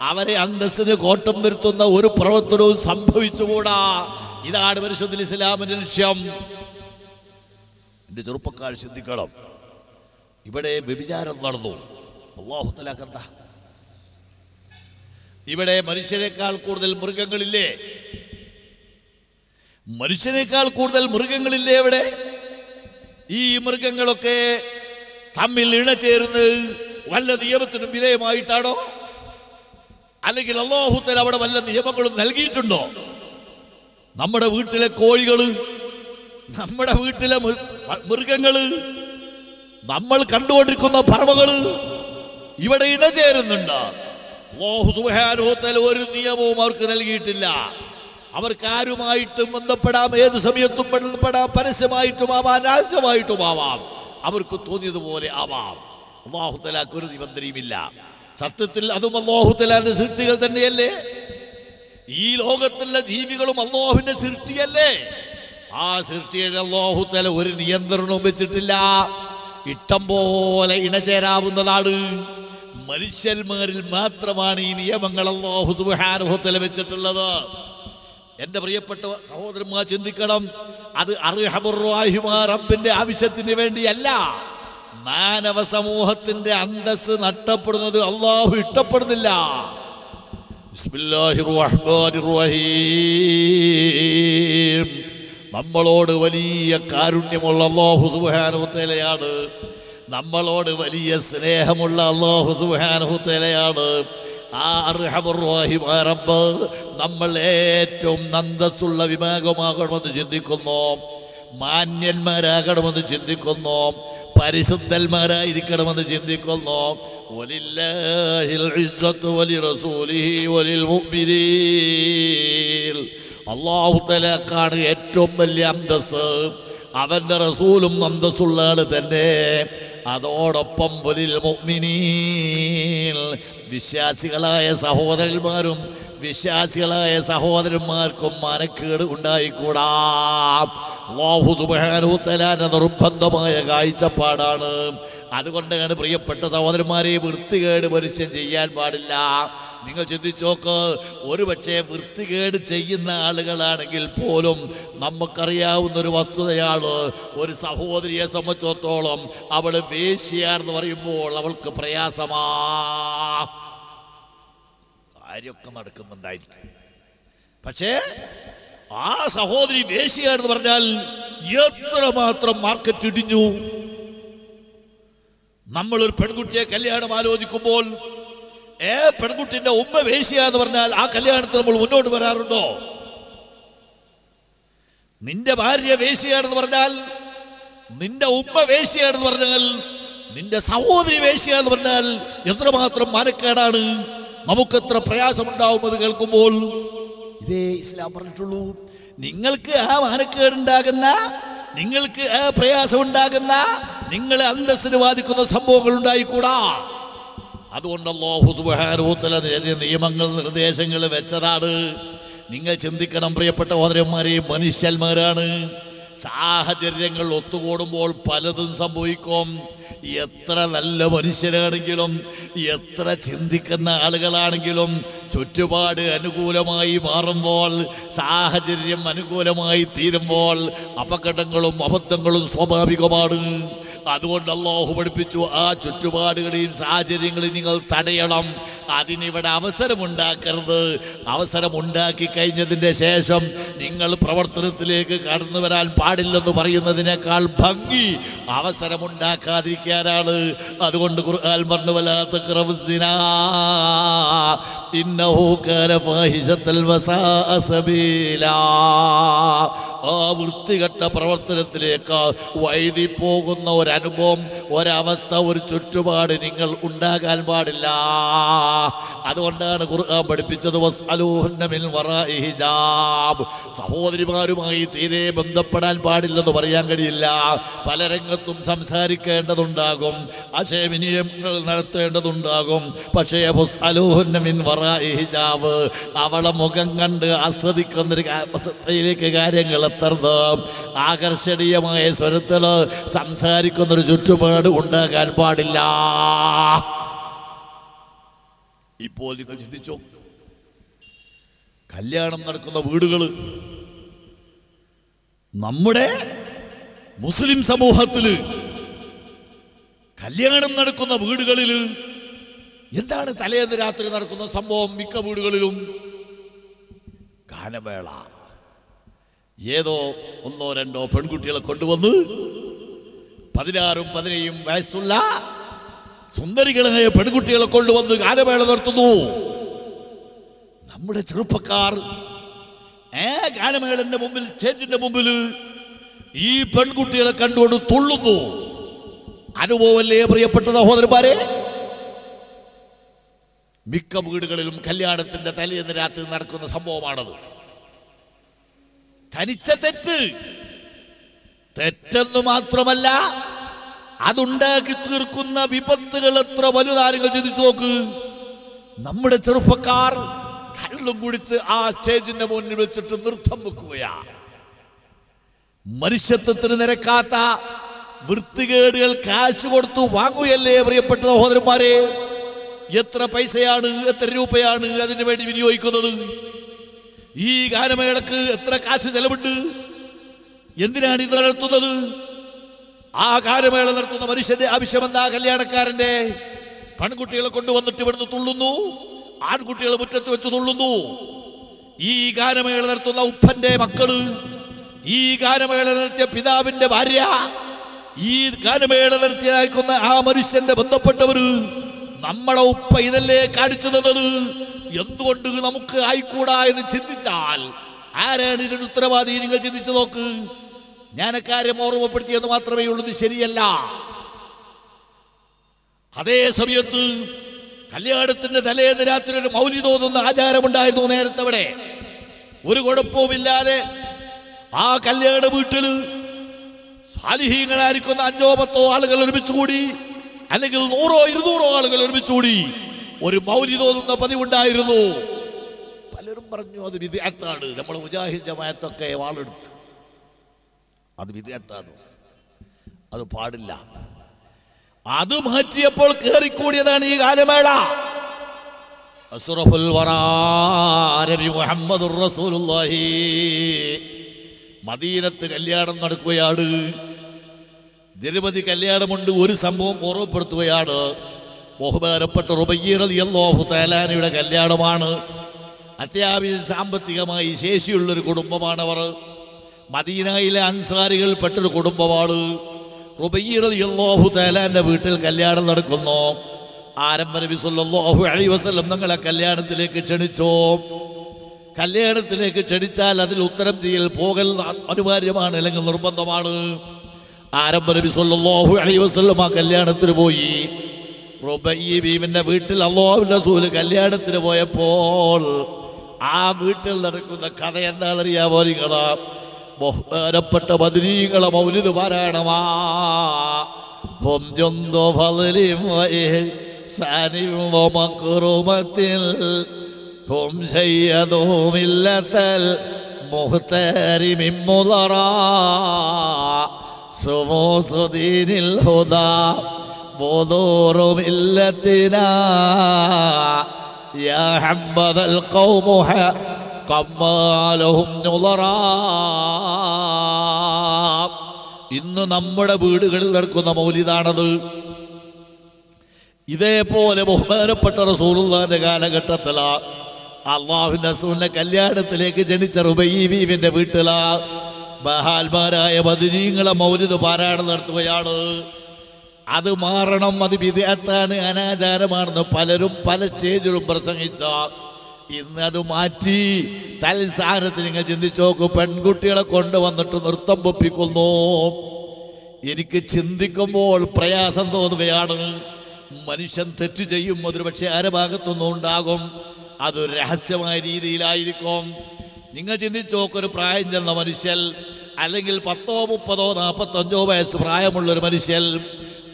അവരെ അന്തസ്സിന് കോട്ടം വരുത്തുന്ന ഒരു പ്രവർത്തനവും സംഭവിച്ചുകൂടാ. ഇതാണ് പരിശുദ്ധ ഇസ്ലാമിന്റെ ലക്ഷ്യം. എന്റെ ചെറുപ്പക്കാർ ചിന്തിക്കണം. ഇവിടെ വ്യഭിചാരം നടന്നു. അള്ളാഹു തലാക്കെന്താ ഇവിടെ മനുഷ്യരെക്കാൾ കൂടുതൽ മൃഗങ്ങളില്ലേ? മനുഷ്യരെക്കാൾ കൂടുതൽ മൃഗങ്ങളില്ലേ ഇവിടെ? ഈ മൃഗങ്ങളൊക്കെ തമ്മിൽ ഇണചേർന്ന് വല്ല നിയമത്തിനും വിധേയമായിട്ടാണോ? അല്ലെങ്കിൽ അള്ളാഹുത്തൽ അവിടെ വല്ല നിയമങ്ങളും നൽകിയിട്ടുണ്ടോ? നമ്മുടെ വീട്ടിലെ കോഴികൾ നമ്മുടെ വീട്ടിലെ മൃഗങ്ങൾ നമ്മൾ കണ്ടുകൊണ്ടിരിക്കുന്ന പറവകൾ ഇവിടെ തആല ഒരു നിയമവും അവർക്ക് നൽകിയിട്ടില്ല. അവർക്ക് ആരുമായിട്ടും ബന്ധപ്പെടാം ഏത് സമയത്തും ബന്ധപ്പെടാം പരസ്യമായിട്ടും ആവാം രഹസ്യമായിട്ടും ആവാം. അവർക്ക് തോന്നിയതുപോലെ ആവാം. അള്ളാഹു തലാക്ക് ഒരു നിബന്ധനയുമില്ല. സത്യത്തിൽ അതും അള്ളാഹുത്തലാന്റെ സൃഷ്ടികൾ തന്നെയല്ലേ? ഈ ലോകത്തുള്ള ജീവികളും അള്ളാഹുവിന്റെ സൃഷ്ടിയല്ലേ? ആ സൃഷ്ടിയുടെ അള്ളാഹുത്തല തല ഒരു നിയന്ത്രണവും വെച്ചിട്ടില്ല. ഇഷ്ടം പോലെ ഇണചേരാവുന്നതാണ്. മനുഷ്യന്മാരിൽ മാത്രമാണ് ഈ നിയമങ്ങൾ അള്ളാഹു സുബാനുഭവത്തിൽ വെച്ചിട്ടുള്ളത്. എന്റെ പ്രിയപ്പെട്ട സഹോദരന്മാർ ചിന്തിക്കണം. അത് അറിഹബുറാഹിമാ റബ്ബിന്റെ ആവശ്യത്തിന് വേണ്ടിയല്ല. മാനവ സമൂഹത്തിന്റെ അന്തസ് നഷ്ടപ്പെടുന്നത് അള്ളാഹു ഇഷ്ടപ്പെടുന്നില്ല. നമ്മളോട് വലിയ കാരുണ്യമുള്ള അള്ളാഹു സുബ്ഹാനഹു തആലയാണ് നമ്മളോട് വലിയ സ്നേഹമുള്ള അള്ളാഹു സുബ്ഹാനഹു തആലയാണ് ആ റബ്ബ് നമ്മൾ ഏറ്റവും നന്ദസ്സുള്ള വിഭാഗമാകണമെന്ന് ചിന്തിക്കുന്നു. മാന്യന്മാരാകണമെന്ന് ചിന്തിക്കുന്നു. പരിശുദ്ധന്മാരായിരിക്കണമെന്ന് ചിന്തിക്കുന്നു. തആലക്കാണ് ഏറ്റവും വലിയ അന്തസ് അവന്റെ റസൂലും അന്തസ്സുള്ള ആൾ തന്നെ. അതോടൊപ്പം വലിൽ മുഗ്മിനീൽ വിശ്വാസികളായ സഹോദരന്മാരും വിശ്വാസികളായ സഹോദരന്മാർക്കും മനക്കേട് ഉണ്ടായിക്കൂടാ. നിർബന്ധമായ കാഴ്ചപ്പാടാണ്. അതുകൊണ്ടാണ് പ്രിയപ്പെട്ട സഹോദരന്മാരെ വൃത്തികേട് മനുഷ്യൻ ചെയ്യാൻ പാടില്ല. നിങ്ങൾ ചിന്തിച്ചോക്ക് ഒരു ഒരുപക്ഷെ വൃത്തികേട് ചെയ്യുന്ന ആളുകളാണെങ്കിൽ പോലും നമുക്കറിയാവുന്ന ഒരു വസ്തുതയാണ് ഒരു സഹോദരിയെ സംബന്ധിച്ചിടത്തോളം അവൾ വേശിയാണെന്ന് പറയുമ്പോൾ അവൾക്ക് പ്രയാസമാ. കാര്യമൊക്കെ നടക്കുന്നുണ്ടായിരിക്കും. പക്ഷേ ആ സഹോദരി വേശിയാണെന്ന് പറഞ്ഞാൽ എത്ര മാത്രം മാർക്കറ്റ് ഇടിഞ്ഞു. നമ്മൾ ഒരു പെൺകുട്ടിയെ കല്യാണം ആലോചിക്കുമ്പോൾ ഏ പെൺകുട്ടിന്റെ ഉമ്മ വേശിയ എന്ന് പറഞ്ഞാൽ ആ കല്യാണത്തിൽ നമ്മൾ മുന്നോട്ട് വരാറുണ്ടോ? നിന്റെ ഭാര്യ വേശിയാണെന്ന് പറഞ്ഞാൽ നിന്റെ ഉമ്മ വേശിയാണെന്ന് പറഞ്ഞാൽ നിന്റെ സഹോദരി വേശിയ എന്ന് പറഞ്ഞാൽ എത്രമാത്രം മാനക്കേടാണ്? നമുക്കെത്ര പ്രയാസമുണ്ടാവും അത് കേൾക്കുമ്പോൾ ഇതേ ഇസ്ലാം പറഞ്ഞിട്ടുള്ളൂ നിങ്ങൾക്ക് ആ മാനക്കേടുണ്ടാകുന്ന നിങ്ങൾക്ക് ആ പ്രയാസം ഉണ്ടാകുന്ന നിങ്ങളെ അന്തസ്സിന് ബാധിക്കുന്ന സംഭവങ്ങൾ ഉണ്ടായിക്കൂടാ. അതുകൊണ്ടല്ലോ നിരവധി നിയമങ്ങൾ നിർദ്ദേശങ്ങൾ വെച്ചതാണ്. നിങ്ങൾ ചിന്തിക്കണം പ്രിയപ്പെട്ട ഓദരന്മാരെയും മനുഷ്യന്മാരാണ്. സാഹചര്യങ്ങൾ ഒത്തുകൂടുമ്പോൾ പലതും സംഭവിക്കും. എത്ര നല്ല മനുഷ്യരാണെങ്കിലും എത്ര ചിന്തിക്കുന്ന ആളുകളാണെങ്കിലും ചുറ്റുപാട് അനുകൂലമായി മാറുമ്പോൾ സാഹചര്യം അനുകൂലമായി തീരുമ്പോൾ അപകടങ്ങളും അബദ്ധങ്ങളും സ്വാഭാവികമാണ്. അതുകൊണ്ട് അള്ളാഹു പഠിപ്പിച്ചു ആ ചുറ്റുപാടുകളെയും സാഹചര്യങ്ങളെയും നിങ്ങൾ തടയണം. അതിനിവിടെ അവസരമുണ്ടാക്കരുത്. അവസരമുണ്ടാക്കി കഴിഞ്ഞതിന്റെ ശേഷം നിങ്ങൾ പ്രവർത്തനത്തിലേക്ക് കടന്നു വരാൻ പാടില്ലെന്ന് പറയുന്നതിനേക്കാൾ ഭംഗി അവസരമുണ്ടാക്കാതിരിക്കാനാണ്. അതുകൊണ്ട് ഖുർആൻ വൃത്തികെട്ട പ്രവർത്തനത്തിലേക്ക് വൈദി പോകുന്ന ഒരനുഭവം ഒരവസ്ഥ ഒരു ചുറ്റുപാട് നിങ്ങൾ ഉണ്ടാകാൻ പാടില്ല. അതുകൊണ്ടാണ് ഖുർആൻ പഠിപ്പിച്ചത് സഹോദരിമാരുമായി തീരെ ബന്ധപ്പെടാൻ പാടില്ലെന്ന് പറയാൻ കഴിയില്ല. പല രംഗത്തും സംസാരിക്കേണ്ടതുണ്ടാകും. ആശയവിനിമയങ്ങൾ നടത്തേണ്ടതുണ്ടാകും. പക്ഷേ വസ്അലൂഹുന്ന മിൻ വറാഇ ഹിജാബ് അവളെ മുഖം കണ്ട് ആസ്വദിക്കുന്ന അവസ്ഥയിലേക്ക് കാര്യങ്ങൾ എത്തരുത്. ആകർഷണീയമായ സ്വരത്തിൽ സംസാരിക്കുന്ന ഒരു ചുറ്റുപാട് ഉണ്ടാകാൻ പാടില്ല. ഇപ്പോൾ നിങ്ങൾ ചിന്തിച്ചോ? കല്യാണം നടക്കുന്ന വീടുകൾ നമ്മുടെ മുസ്ലിം സമൂഹത്തിൽ കല്യാണം നടക്കുന്ന വീടുകളിൽ എന്താണ് തലേന്ന് രാത്രി നടക്കുന്ന സംഭവം മിക്ക വീടുകളിലും? ഗാനമേള. ഏതോ ഒന്നോ രണ്ടോ പെൺകുട്ടികളെ കൊണ്ടുവന്ന് പതിനാറും പതിനേഴും വയസ്സുള്ള സുന്ദരികളായ പെൺകുട്ടികളെ കൊണ്ടുവന്ന് ഗാനമേള നടത്തുന്നു. നമ്മുടെ ചെറുപ്പക്കാർ ഏ ഗാനമേളന്റെ മുമ്പിൽ സ്റ്റേജിന്റെ മുമ്പിൽ ഈ പെൺകുട്ടികളെ കണ്ടുകൊണ്ട് തുള്ളുന്നു. അനുഭവമല്ലേ പ്രിയപ്പെട്ട സഹോദരന്മാരെ? മിക്ക വീടുകളിലും കല്യാണത്തിന്റെ തലേന്ന് രാത്രി നടക്കുന്ന സംഭവമാണത്. തനിച്ച തെറ്റ്. തെറ്റെന്ന് മാത്രമല്ല അതുണ്ടാക്കി തീർക്കുന്ന വിപത്തുകൾ എത്ര വലുതാരങ്ങൾ ചിന്തിച്ചു നോക്ക്. നമ്മുടെ ചെറുപ്പക്കാർ കള്ളും കുടിച്ച് ആ സ്റ്റേജിന്റെ മുന്നിൽ വെച്ചിട്ട് നൃത്തം വെക്കുകയാ. മനുഷ്യത്വത്തിന് നിരക്കാത്ത വൃത്തികേടുകൾ കാശ് കൊടുത്തു വാങ്ങുകയല്ലേ പ്രിയപ്പെട്ട സഹോദരന്മാരെ? എത്ര പൈസയാണ് എത്ര രൂപയാണ് അതിനു വേണ്ടി വിനിയോഗിക്കുന്നത്? ഈ ഗാനമേളക്ക് എത്ര കാശ് ചെലവുണ്ട്? എന്തിനാണ് ഇത് നടത്തുന്നത്? ആ ഗാനമേള നടത്തുന്ന മനുഷ്യന്റെ ആവശ്യമെന്താ കല്യാണക്കാരന്റെ? പെൺകുട്ടികളെ കൊണ്ടുവന്നിട്ട് ഇവിടുന്ന് തുള്ളുന്നു. ആൺകുട്ടികൾ മുറ്റത്ത് വെച്ച് തുള്ളുന്നു. ഈ ഗാനമേള നടത്തുന്ന ഉപ്പന്റെ മക്കൾ ഈ ഗാനമേള നടത്തിയ പിതാവിന്റെ ഭാര്യ ഈ ഗാനമേള നടത്തിയായിരിക്കുന്ന ആ മനുഷ്യന്റെ ബന്ധപ്പെട്ടവര് നമ്മളെ ഉപ്പ ഇതല്ലേ കാണിച്ചു തന്നത്? എന്തുകൊണ്ട് നമുക്ക് ആയിക്കൂടാ എന്ന് ചിന്തിച്ചാൽ ആരാണ് ഇതിന് ഉത്തരവാദി? നിങ്ങൾ ചിന്തിച്ചു നോക്ക്. ഞാൻ അക്കാര്യം ഓർമ്മപ്പെടുത്തിയെന്ന് മാത്രമേ ഉള്ളൂ ശരിയല്ല. അതേ സമയത്ത് കല്യാണത്തിന്റെ തലേന്ന് രാത്രി ഒരു മൗലി തോന്നുന്ന ആചാരമുണ്ടായിരുന്നു നേരത്തെ അവിടെ. ഒരു കുഴപ്പവുമില്ലാതെ ആ കല്യാണ വീട്ടിൽ സാലിഹീങ്ങളായിരിക്കുന്ന അഞ്ചോ പത്തോ ആളുകൾ ഒരുമിച്ച് കൂടി അല്ലെങ്കിൽ നൂറോ ഇരുന്നൂറോ ആളുകൾ ഒരുമിച്ച് കൂടി ഒരു മൗലി തോന്നുന്ന പതിവുണ്ടായിരുന്നു. പലരും പറഞ്ഞു അത് വിദ്യാത്താണ്. നമ്മൾ മുജാഹിദ് ജമായത്തൊക്കെ വാളെടുത്ത്. അത് വിദ്യാർത്ഥാണ് അത് പാടില്ല. അത് മാറ്റിയപ്പോൾ കയറിക്കൂടിയതാണ് ഈ ഗാനമേള. റസൂലുള്ളാഹി. മദീനത്ത് കല്യാണം നടക്കുകയാണ്. നിരവധി കല്യാണമുണ്ട് ഒരു സംഭവം ഓർമ്മപ്പെടുത്തുകയാണ്. ബഹുമാനപ്പെട്ട റുബയ്യറിയാഹു തലാനയുടെ കല്യാണമാണ്. അത്യാവശ്യം സാമ്പത്തികമായി ശേഷിയുള്ളൊരു കുടുംബമാണ് അവർ മദീനയിലെ അൻസാരികൾ പെട്ടൊരു കുടുംബമാണ്. തലാന്റെ വീട്ടിൽ കല്യാണം നടക്കുന്നു. ആരംഭ നബി നിങ്ങളെ കല്യാണത്തിലേക്ക് ക്ഷണിച്ചോ? കല്യാണത്തിലേക്ക് ക്ഷണിച്ചാൽ അതിൽ ഉത്തരം ചെയ്യൽ പോകൽ അനിവാര്യമാണ് അല്ലെങ്കിൽ നിർബന്ധമാണ്. ആരംഭ നബി സല്ലാഹു അലൈഹി വസല്ലം ആ കല്യാണത്തിന് പോയി. റുബയ്യ വീട്ടിൽ അള്ളാഹുവിന്റെ സൂൽ കല്യാണത്തിന് പോയപ്പോൾ ആ വീട്ടിൽ നടക്കുന്ന കഥ എന്താണെന്നറിയാമോ നിങ്ങൾ? ബഹുമാനപ്പെട്ട ബദരീകളെ മൗലിദ് പാരായണമാ هم جند فضل وإحسان ومكرمة هم شيدوا ملة المختار من مضراء سموس دين الهدى بذور ملتنا يا حبذا القوم حقا കമ്മാലഹും നുളറാ. ഇന്ന് നമ്മുടെ വീടുകളിൽ നടക്കുന്ന മൗലിതാണത് ഇതേപോലെ ബഹുമാനപ്പെട്ട റസൂലുള്ളാന്റെ കാലഘട്ടത്തിലാ അള്ളാഹുന്റെ റസൂലിന്റെ കല്യാണത്തിലേക്ക് ജനിച്ച റുബൈ ബീവിന്റെ വീട്ടിലാ ബഹാൽമാരായ ബദിരീങ്ങളെ മൗലിത് പാരായണം നടത്തുകയാണ്. അത് മാറണം അത് വിധേയത്താണ് അനാചാരമാണെന്ന് പലരും പല സ്റ്റേജിലും പ്രസംഗിച്ചാൽ ഇന്ന് അത് മാറ്റി തൽസ്ഥാനത്ത് നിങ്ങൾ ചിന്തിച്ചു നോക്കൂ പെൺകുട്ടികളെ കൊണ്ടുവന്നിട്ട് നൃത്തം പൊപ്പിക്കുന്നു. എനിക്ക് ചിന്തിക്കുമ്പോൾ പ്രയാസം തോന്നുകയാണ്. മനുഷ്യൻ തെറ്റ് ചെയ്യും അതൊരു പക്ഷേ ആരെ ഭാഗത്തൊന്നും ഉണ്ടാകും? അതൊരു രഹസ്യമായ രീതിയിലായിരിക്കും. നിങ്ങൾ ചിന്തിച്ചു ഒരു പ്രായം ചെന്ന മനുഷ്യൻ അല്ലെങ്കിൽ പത്തോ മുപ്പതോ നാൽപ്പത്തഞ്ചോ വയസ്സ് പ്രായമുള്ള ഒരു മനുഷ്യൻ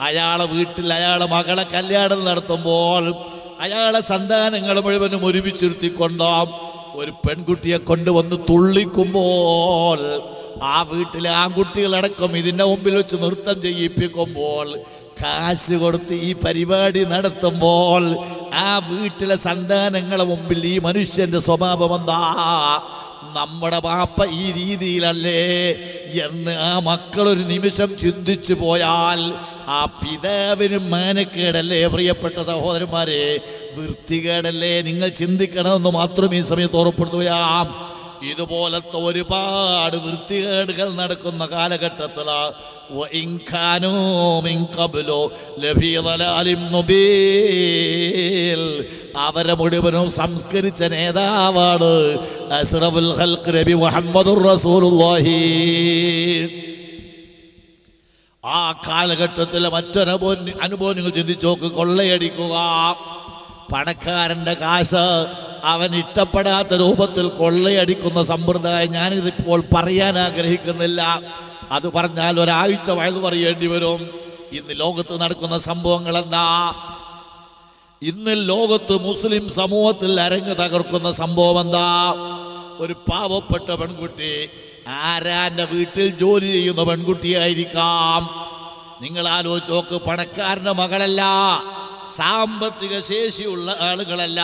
അയാളെ വീട്ടിൽ അയാളെ മകളെ കല്യാണം നടത്തുമ്പോൾ അയാളെ സന്താനങ്ങൾ മുഴുവനും ഒരുമിച്ചിരുത്തിക്കൊണ്ട് ഒരു പെൺകുട്ടിയെ കൊണ്ടുവന്ന് തുള്ളിക്കുമ്പോൾ ആ വീട്ടിലെ ആൺകുട്ടികളടക്കം ഇതിന്റെ മുമ്പിൽ വെച്ച് നൃത്തം ചെയ്യിപ്പിക്കുമ്പോൾ കാശ് കൊടുത്ത് ഈ പരിപാടി നടത്തുമ്പോൾ ആ വീട്ടിലെ സന്താനങ്ങളെ മുമ്പിൽ ഈ മനുഷ്യന്റെ സ്വഭാവം എന്താ? നമ്മുടെ പാപ്പ ഈ രീതിയിലല്ലേ എന്ന് ആ മക്കളൊരു നിമിഷം ചിന്തിച്ചു പോയാൽ ആ പിതാവിന് മാനക്കേടല്ലേ പ്രിയപ്പെട്ട സഹോദരന്മാരെ? വൃത്തികേടല്ലേ നിങ്ങൾ ചിന്തിക്കണമെന്ന് മാത്രം ഈ സമയത്ത് ഓർപ്പെടുത്തുകയാം ഇതുപോലത്തെ ഒരുപാട് വൃത്തികേടുകൾ നടക്കുന്ന കാലഘട്ടത്തിലാണ് അവരെ മുഴുവനും സംസ്കരിച്ച നേതാവാണ് അസ്റബുൽ നബി റസൂലുള്ളാഹി. ആ കാലഘട്ടത്തിലെ മറ്റൊരു അനുഭവം നിങ്ങൾ ചിന്തിച്ചു നോക്ക്. കൊള്ളയടിക്കുക. പണക്കാരന്റെ കാശ് അവൻ ഇഷ്ടപ്പെടാത്ത രൂപത്തിൽ കൊള്ളയടിക്കുന്ന സമ്പ്രദായം ഞാനിതിപ്പോൾ പറയാൻ ആഗ്രഹിക്കുന്നില്ല. അത് പറഞ്ഞാൽ ഒരാഴ്ച വയത് പറയേണ്ടി വരും. ഇന്ന് ലോകത്ത് നടക്കുന്ന സംഭവങ്ങൾ എന്താ? ഇന്ന് ലോകത്ത് മുസ്ലിം സമൂഹത്തിൽ അരങ്ങ് തകർക്കുന്ന സംഭവം എന്താ? ഒരു പാവപ്പെട്ട പെൺകുട്ടി ആരാന്റെ വീട്ടിൽ ജോലി ചെയ്യുന്ന പെൺകുട്ടിയായിരിക്കാം? നിങ്ങൾ ആലോചിച്ച് നോക്ക് പണക്കാരന്റെ മകളല്ല സാമ്പത്തിക ശേഷിയുള്ള ആളുകളല്ല.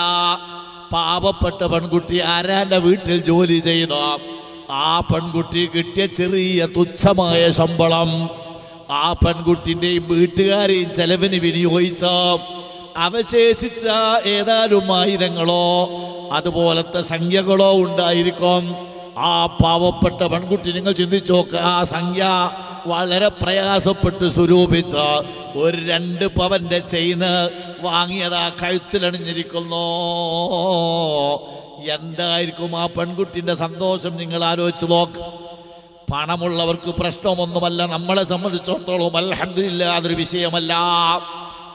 പാവപ്പെട്ട പെൺകുട്ടി ആരാന്റെ വീട്ടിൽ ജോലി ചെയ്ത ആ പെൺകുട്ടി കിട്ടിയ ചെറിയ തുച്ഛമായ ശമ്പളം. ആ പെൺകുട്ടിന്റെയും വീട്ടുകാരെയും ചെലവിന് വിനിയോഗിച്ച അവശേഷിച്ച ഏതാനും ആയിരങ്ങളോ അതുപോലത്തെ സംഖ്യകളോ ഉണ്ടായിരിക്കും. ആ പാവപ്പെട്ട പെൺകുട്ടി നിങ്ങൾ ചിന്തിച്ചു നോക്ക് ആ സംഖ്യ വളരെ പ്രയാസപ്പെട്ട് സ്വരൂപിച്ച ഒരു രണ്ട് പവന്റെ ചെയിന് വാങ്ങിയതാ കഴുത്തിലണിഞ്ഞിരിക്കുന്നു എന്തായിരിക്കും ആ പെൺകുട്ടിന്റെ സന്തോഷം? നിങ്ങൾ ആലോചിച്ച് നോക്ക്. പണമുള്ളവർക്ക് പ്രശ്നമൊന്നുമല്ല നമ്മളെ സംബന്ധിച്ചിടത്തോളം അൽഹംദുലില്ലാ അതൊരു വിഷയമല്ല.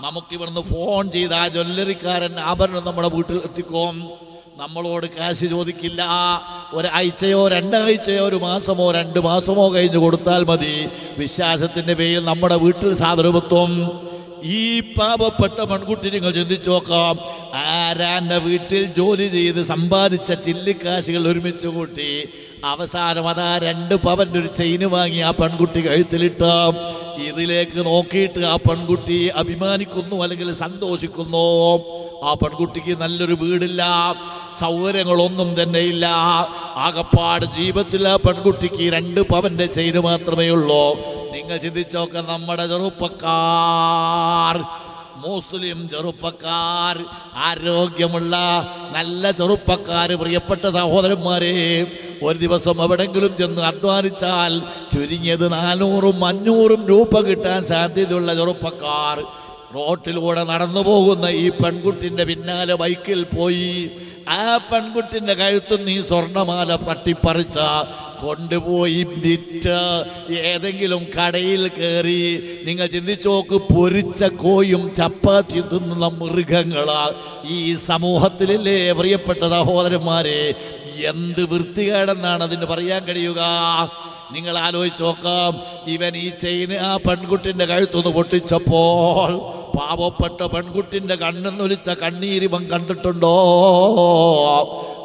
നമുക്കിവിടുന്ന് ഫോൺ ചെയ്ത് ആ ജ്വല്ലറിക്കാരൻ ആഭരണം നമ്മുടെ വീട്ടിൽ എത്തിക്കും. നമ്മളോട് കാശ് ചോദിക്കില്ല. ഒരാഴ്ചയോ രണ്ടാഴ്ചയോ ഒരു മാസമോ രണ്ട് മാസമോ കഴിഞ്ഞ് കൊടുത്താൽ മതി. വിശ്വാസത്തിന്റെ പേരിൽ നമ്മുടെ വീട്ടിൽ സാധനമെത്തും ഈ പാപപ്പെട്ട പെൺകുട്ടി നിങ്ങൾ ചിന്തിച്ചു നോക്കാം. ആരാന്റെ വീട്ടിൽ ജോലി ചെയ്ത് സമ്പാദിച്ച ചില്ലിക്കാശുകൾ ഒരുമിച്ച് കൂട്ടി? അവസാനം അതാ രണ്ട് പവന്റെ ഒരു ചെയിന് വാങ്ങി ആ പെൺകുട്ടി കഴുത്തിലിട്ടാം. ഇതിലേക്ക് നോക്കിയിട്ട് ആ പെൺകുട്ടി അഭിമാനിക്കുന്നു അല്ലെങ്കിൽ സന്തോഷിക്കുന്നു. ആ പെൺകുട്ടിക്ക് നല്ലൊരു വീടില്ല. സൗകര്യങ്ങളൊന്നും തന്നെ ഇല്ല. ആകപ്പാട് ജീവിതത്തിൽ ആ പെൺകുട്ടിക്ക് രണ്ട് പവന്റെ ചെയിന് മാത്രമേ ഉള്ളൂ. നിങ്ങൾ ചിന്തിച്ചോക്കെ നമ്മുടെ ചെറുപ്പക്കാർ മുസ്ലിം ചെറുപ്പക്കാർ ആരോഗ്യമുള്ള നല്ല ചെറുപ്പക്കാർ പ്രിയപ്പെട്ട സഹോദരന്മാരെ ഒരു ദിവസം എവിടെങ്കിലും ചെന്ന് അധ്വാനിച്ചാൽ ചുരുങ്ങിയത് നാനൂറും അഞ്ഞൂറും രൂപ കിട്ടാൻ സാധ്യതയുള്ള ചെറുപ്പക്കാർ. റോട്ടിലൂടെ നടന്നു പോകുന്ന ഈ പെൺകുട്ടിന്റെ പിന്നാലെ ബൈക്കിൽ പോയി ആ പെൺകുട്ടിന്റെ കഴുത്ത് നീ സ്വർണമാല പട്ടിപ്പറിച്ച കൊണ്ടുപോയി വിറ്റ് ഏതെങ്കിലും കടയിൽ കയറി നിങ്ങൾ ചിന്തിച്ചു നോക്ക് പൊരിച്ച കോയും ചപ്പാത്തി തിന്നുന്ന മൃഗങ്ങളാ ഈ സമൂഹത്തിലല്ലേ പ്രിയപ്പെട്ട സഹോദരന്മാരെ? എന്ത് വൃത്തികേടെന്നാണ് അതിന് പറയാൻ കഴിയുക? നിങ്ങൾ ആലോചിച്ച് നോക്കാം. ഇവൻ ഈ ചെയിന് ആ പെൺകുട്ടിന്റെ കഴുത്തുനിന്ന് പൊട്ടിച്ചപ്പോൾ പാവപ്പെട്ട പെൺകുട്ടിന്റെ കണ്ണെന്നൊലിച്ച കണ്ണീരിവൻ കണ്ടിട്ടുണ്ടോ?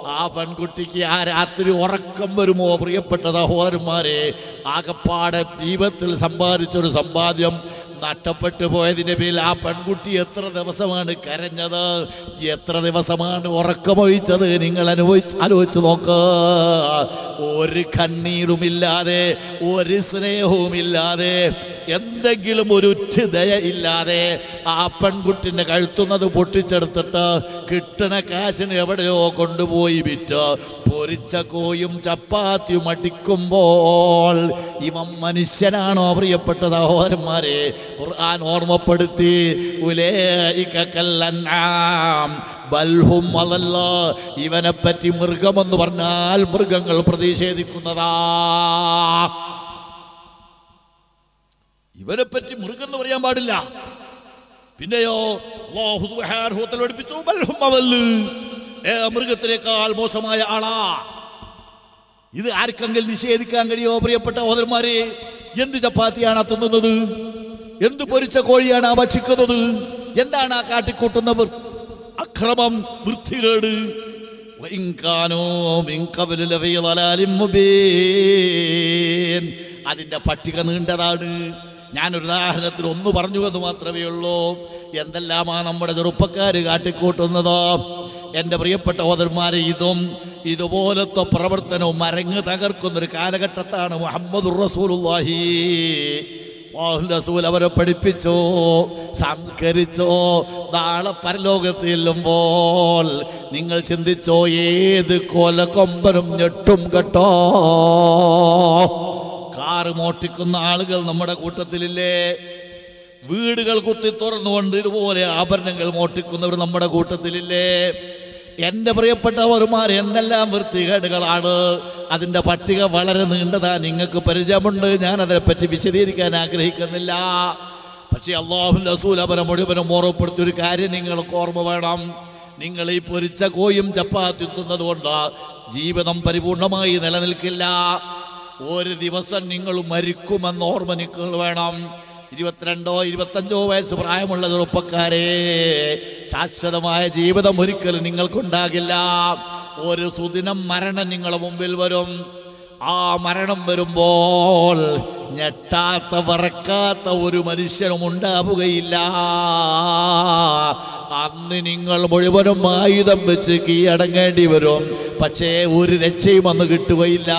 ആ പെൺകുട്ടിക്ക് ആ രാത്രി ഉറക്കം വരുമോ പ്രിയപ്പെട്ട സഹോദരന്മാരെ? ആകപ്പാടെ ജീവിതത്തിൽ സമ്പാദിച്ചൊരു സമ്പാദ്യം നഷ്ടപ്പെട്ടു പോയതിന്റെ പേരിൽ ആ പെൺകുട്ടി എത്ര ദിവസമാണ് കരഞ്ഞത്? എത്ര ദിവസമാണ് ഉറക്കമൊഴിച്ചത്? നിങ്ങൾ അനുഭവിച്ച് ആലോചിച്ച് നോക്ക്. ഒരു കണ്ണീരുമില്ലാതെ ഒരു സ്നേഹവുമില്ലാതെ എന്തെങ്കിലും ഒരു ഉറ്റുദയ ഇല്ലാതെ ആ പെൺകുട്ടിന്റെ കഴുത്തുന്നത് പൊട്ടിച്ചെടുത്തിട്ട് കിട്ടണ കാശിന് എവിടെയോ കൊണ്ടുപോയി വിറ്റ്. പൊരിച്ച കോയും ചപ്പാത്തിയും അടിക്കുമ്പോൾ ഇവൻ മനുഷ്യനാണോ പ്രിയപ്പെട്ട സഹോദരന്മാരെ? ഖുർആൻ ഓർമ്മപ്പെടുത്തി ബൽഹും അതല്ല ഇവനെ പറ്റി മൃഗമെന്ന് പറഞ്ഞാൽ മൃഗങ്ങൾ പ്രതിഷേധിക്കുന്നതാ. ഇവനെ പറ്റി മൃഗം എന്ന് പറയാൻ പാടില്ല. പിന്നെയോ പഠിപ്പിച്ചു മൃഗത്തിനേക്കാൾ മോശമായ ആളാ. ഇത് ആർക്കെങ്കിലും നിഷേധിക്കാൻ കഴിയോ പ്രിയപ്പെട്ട ഓദർമാരെ എന്ത് ചപ്പാത്തിയാണ് തിന്നുന്നത്? എന്തു പൊരിച്ച കോഴിയാണ് ആ ഭക്ഷിക്കുന്നത്? എന്താണ് ആ കാട്ടിക്കൂട്ടുന്നവർ? അക്രമം വൃത്തികേട്. അതിന്റെ പട്ടിക നീണ്ടതാണ്. ഞാനൊരു ഉദാഹരണത്തിൽ ഒന്ന് പറഞ്ഞു എന്ന് മാത്രമേ ഉള്ളൂ. എന്തെല്ലാമാണ് നമ്മുടെ ചെറുപ്പക്കാർ കാട്ടിക്കൂട്ടുന്നത്? എന്റെ പ്രിയപ്പെട്ട ഓദർമാരെ ഇതും ഇതുപോലത്തെ പ്രവർത്തനവും മരങ്ങ് തകർക്കുന്നൊരു കാലഘട്ടത്താണ് മുഹമ്മദ് റസൂൽ റസൂൽ അവരെ പഠിപ്പിച്ചോ സംസ്കരിച്ചോ നാളെ പരലോകത്ത് ചെല്ലുമ്പോൾ നിങ്ങൾ ചിന്തിച്ചോ ഏത് കൊലക്കൊമ്പനും ഞെട്ടും കേട്ടോ. കാറ് മോട്ടിക്കുന്ന ആളുകൾ നമ്മുടെ കൂട്ടത്തിലില്ലേ? വീടുകൾ കുത്തി തുറന്നുകൊണ്ട് ഇതുപോലെ ആഭരണങ്ങൾ മോട്ടിക്കുന്നവർ നമ്മുടെ കൂട്ടത്തിലില്ലേ? എന്റെ പ്രിയപ്പെട്ടവർമാർ എന്തെല്ലാം വൃത്തികേടുകളാണ്. അതിന്റെ പട്ടിക വളരെ നീണ്ടതാ. നിങ്ങൾക്ക് പരിചയമുണ്ട്. ഞാൻ അതിനെപ്പറ്റി വിശദീകരിക്കാൻ ആഗ്രഹിക്കുന്നില്ല. പക്ഷേ അള്ളാഹു റസൂൽ അവരെ മുഴുവനും ഓർമ്മപ്പെടുത്തിയ ഒരു കാര്യം നിങ്ങൾക്ക് ഓർമ്മ വേണം. നിങ്ങൾ ഈ പൊരിച്ച കോയും ചപ്പാത്തി തിന്നത് കൊണ്ട് ജീവിതം പരിപൂർണമായി നിലനിൽക്കില്ല. ഒരു ദിവസം നിങ്ങൾ മരിക്കുമെന്ന് ഓർമ്മ നിങ്ങൾ വേണം. ഇരുപത്തിരണ്ടോ ഇരുപത്തഞ്ചോ വയസ്സ് പ്രായമുള്ള ചെറുപ്പക്കാരെ ശാശ്വതമായ ജീവിതം ഒരിക്കലും നിങ്ങൾക്കുണ്ടാകില്ല. ഒരു സുദിനം മരണം നിങ്ങളുടെ മുമ്പിൽ വരും. ആ മരണം വരുമ്പോൾ ഞെട്ടാത്ത വറക്കാത്ത ഒരു മനുഷ്യനും ഉണ്ടാവുകയില്ല. അന്ന് നിങ്ങൾ മുഴുവനും ആയുധം വെച്ച് കീഴടങ്ങേണ്ടി വരും. പക്ഷേ ഒരു രക്ഷയും അന്ന് കിട്ടുകയില്ല.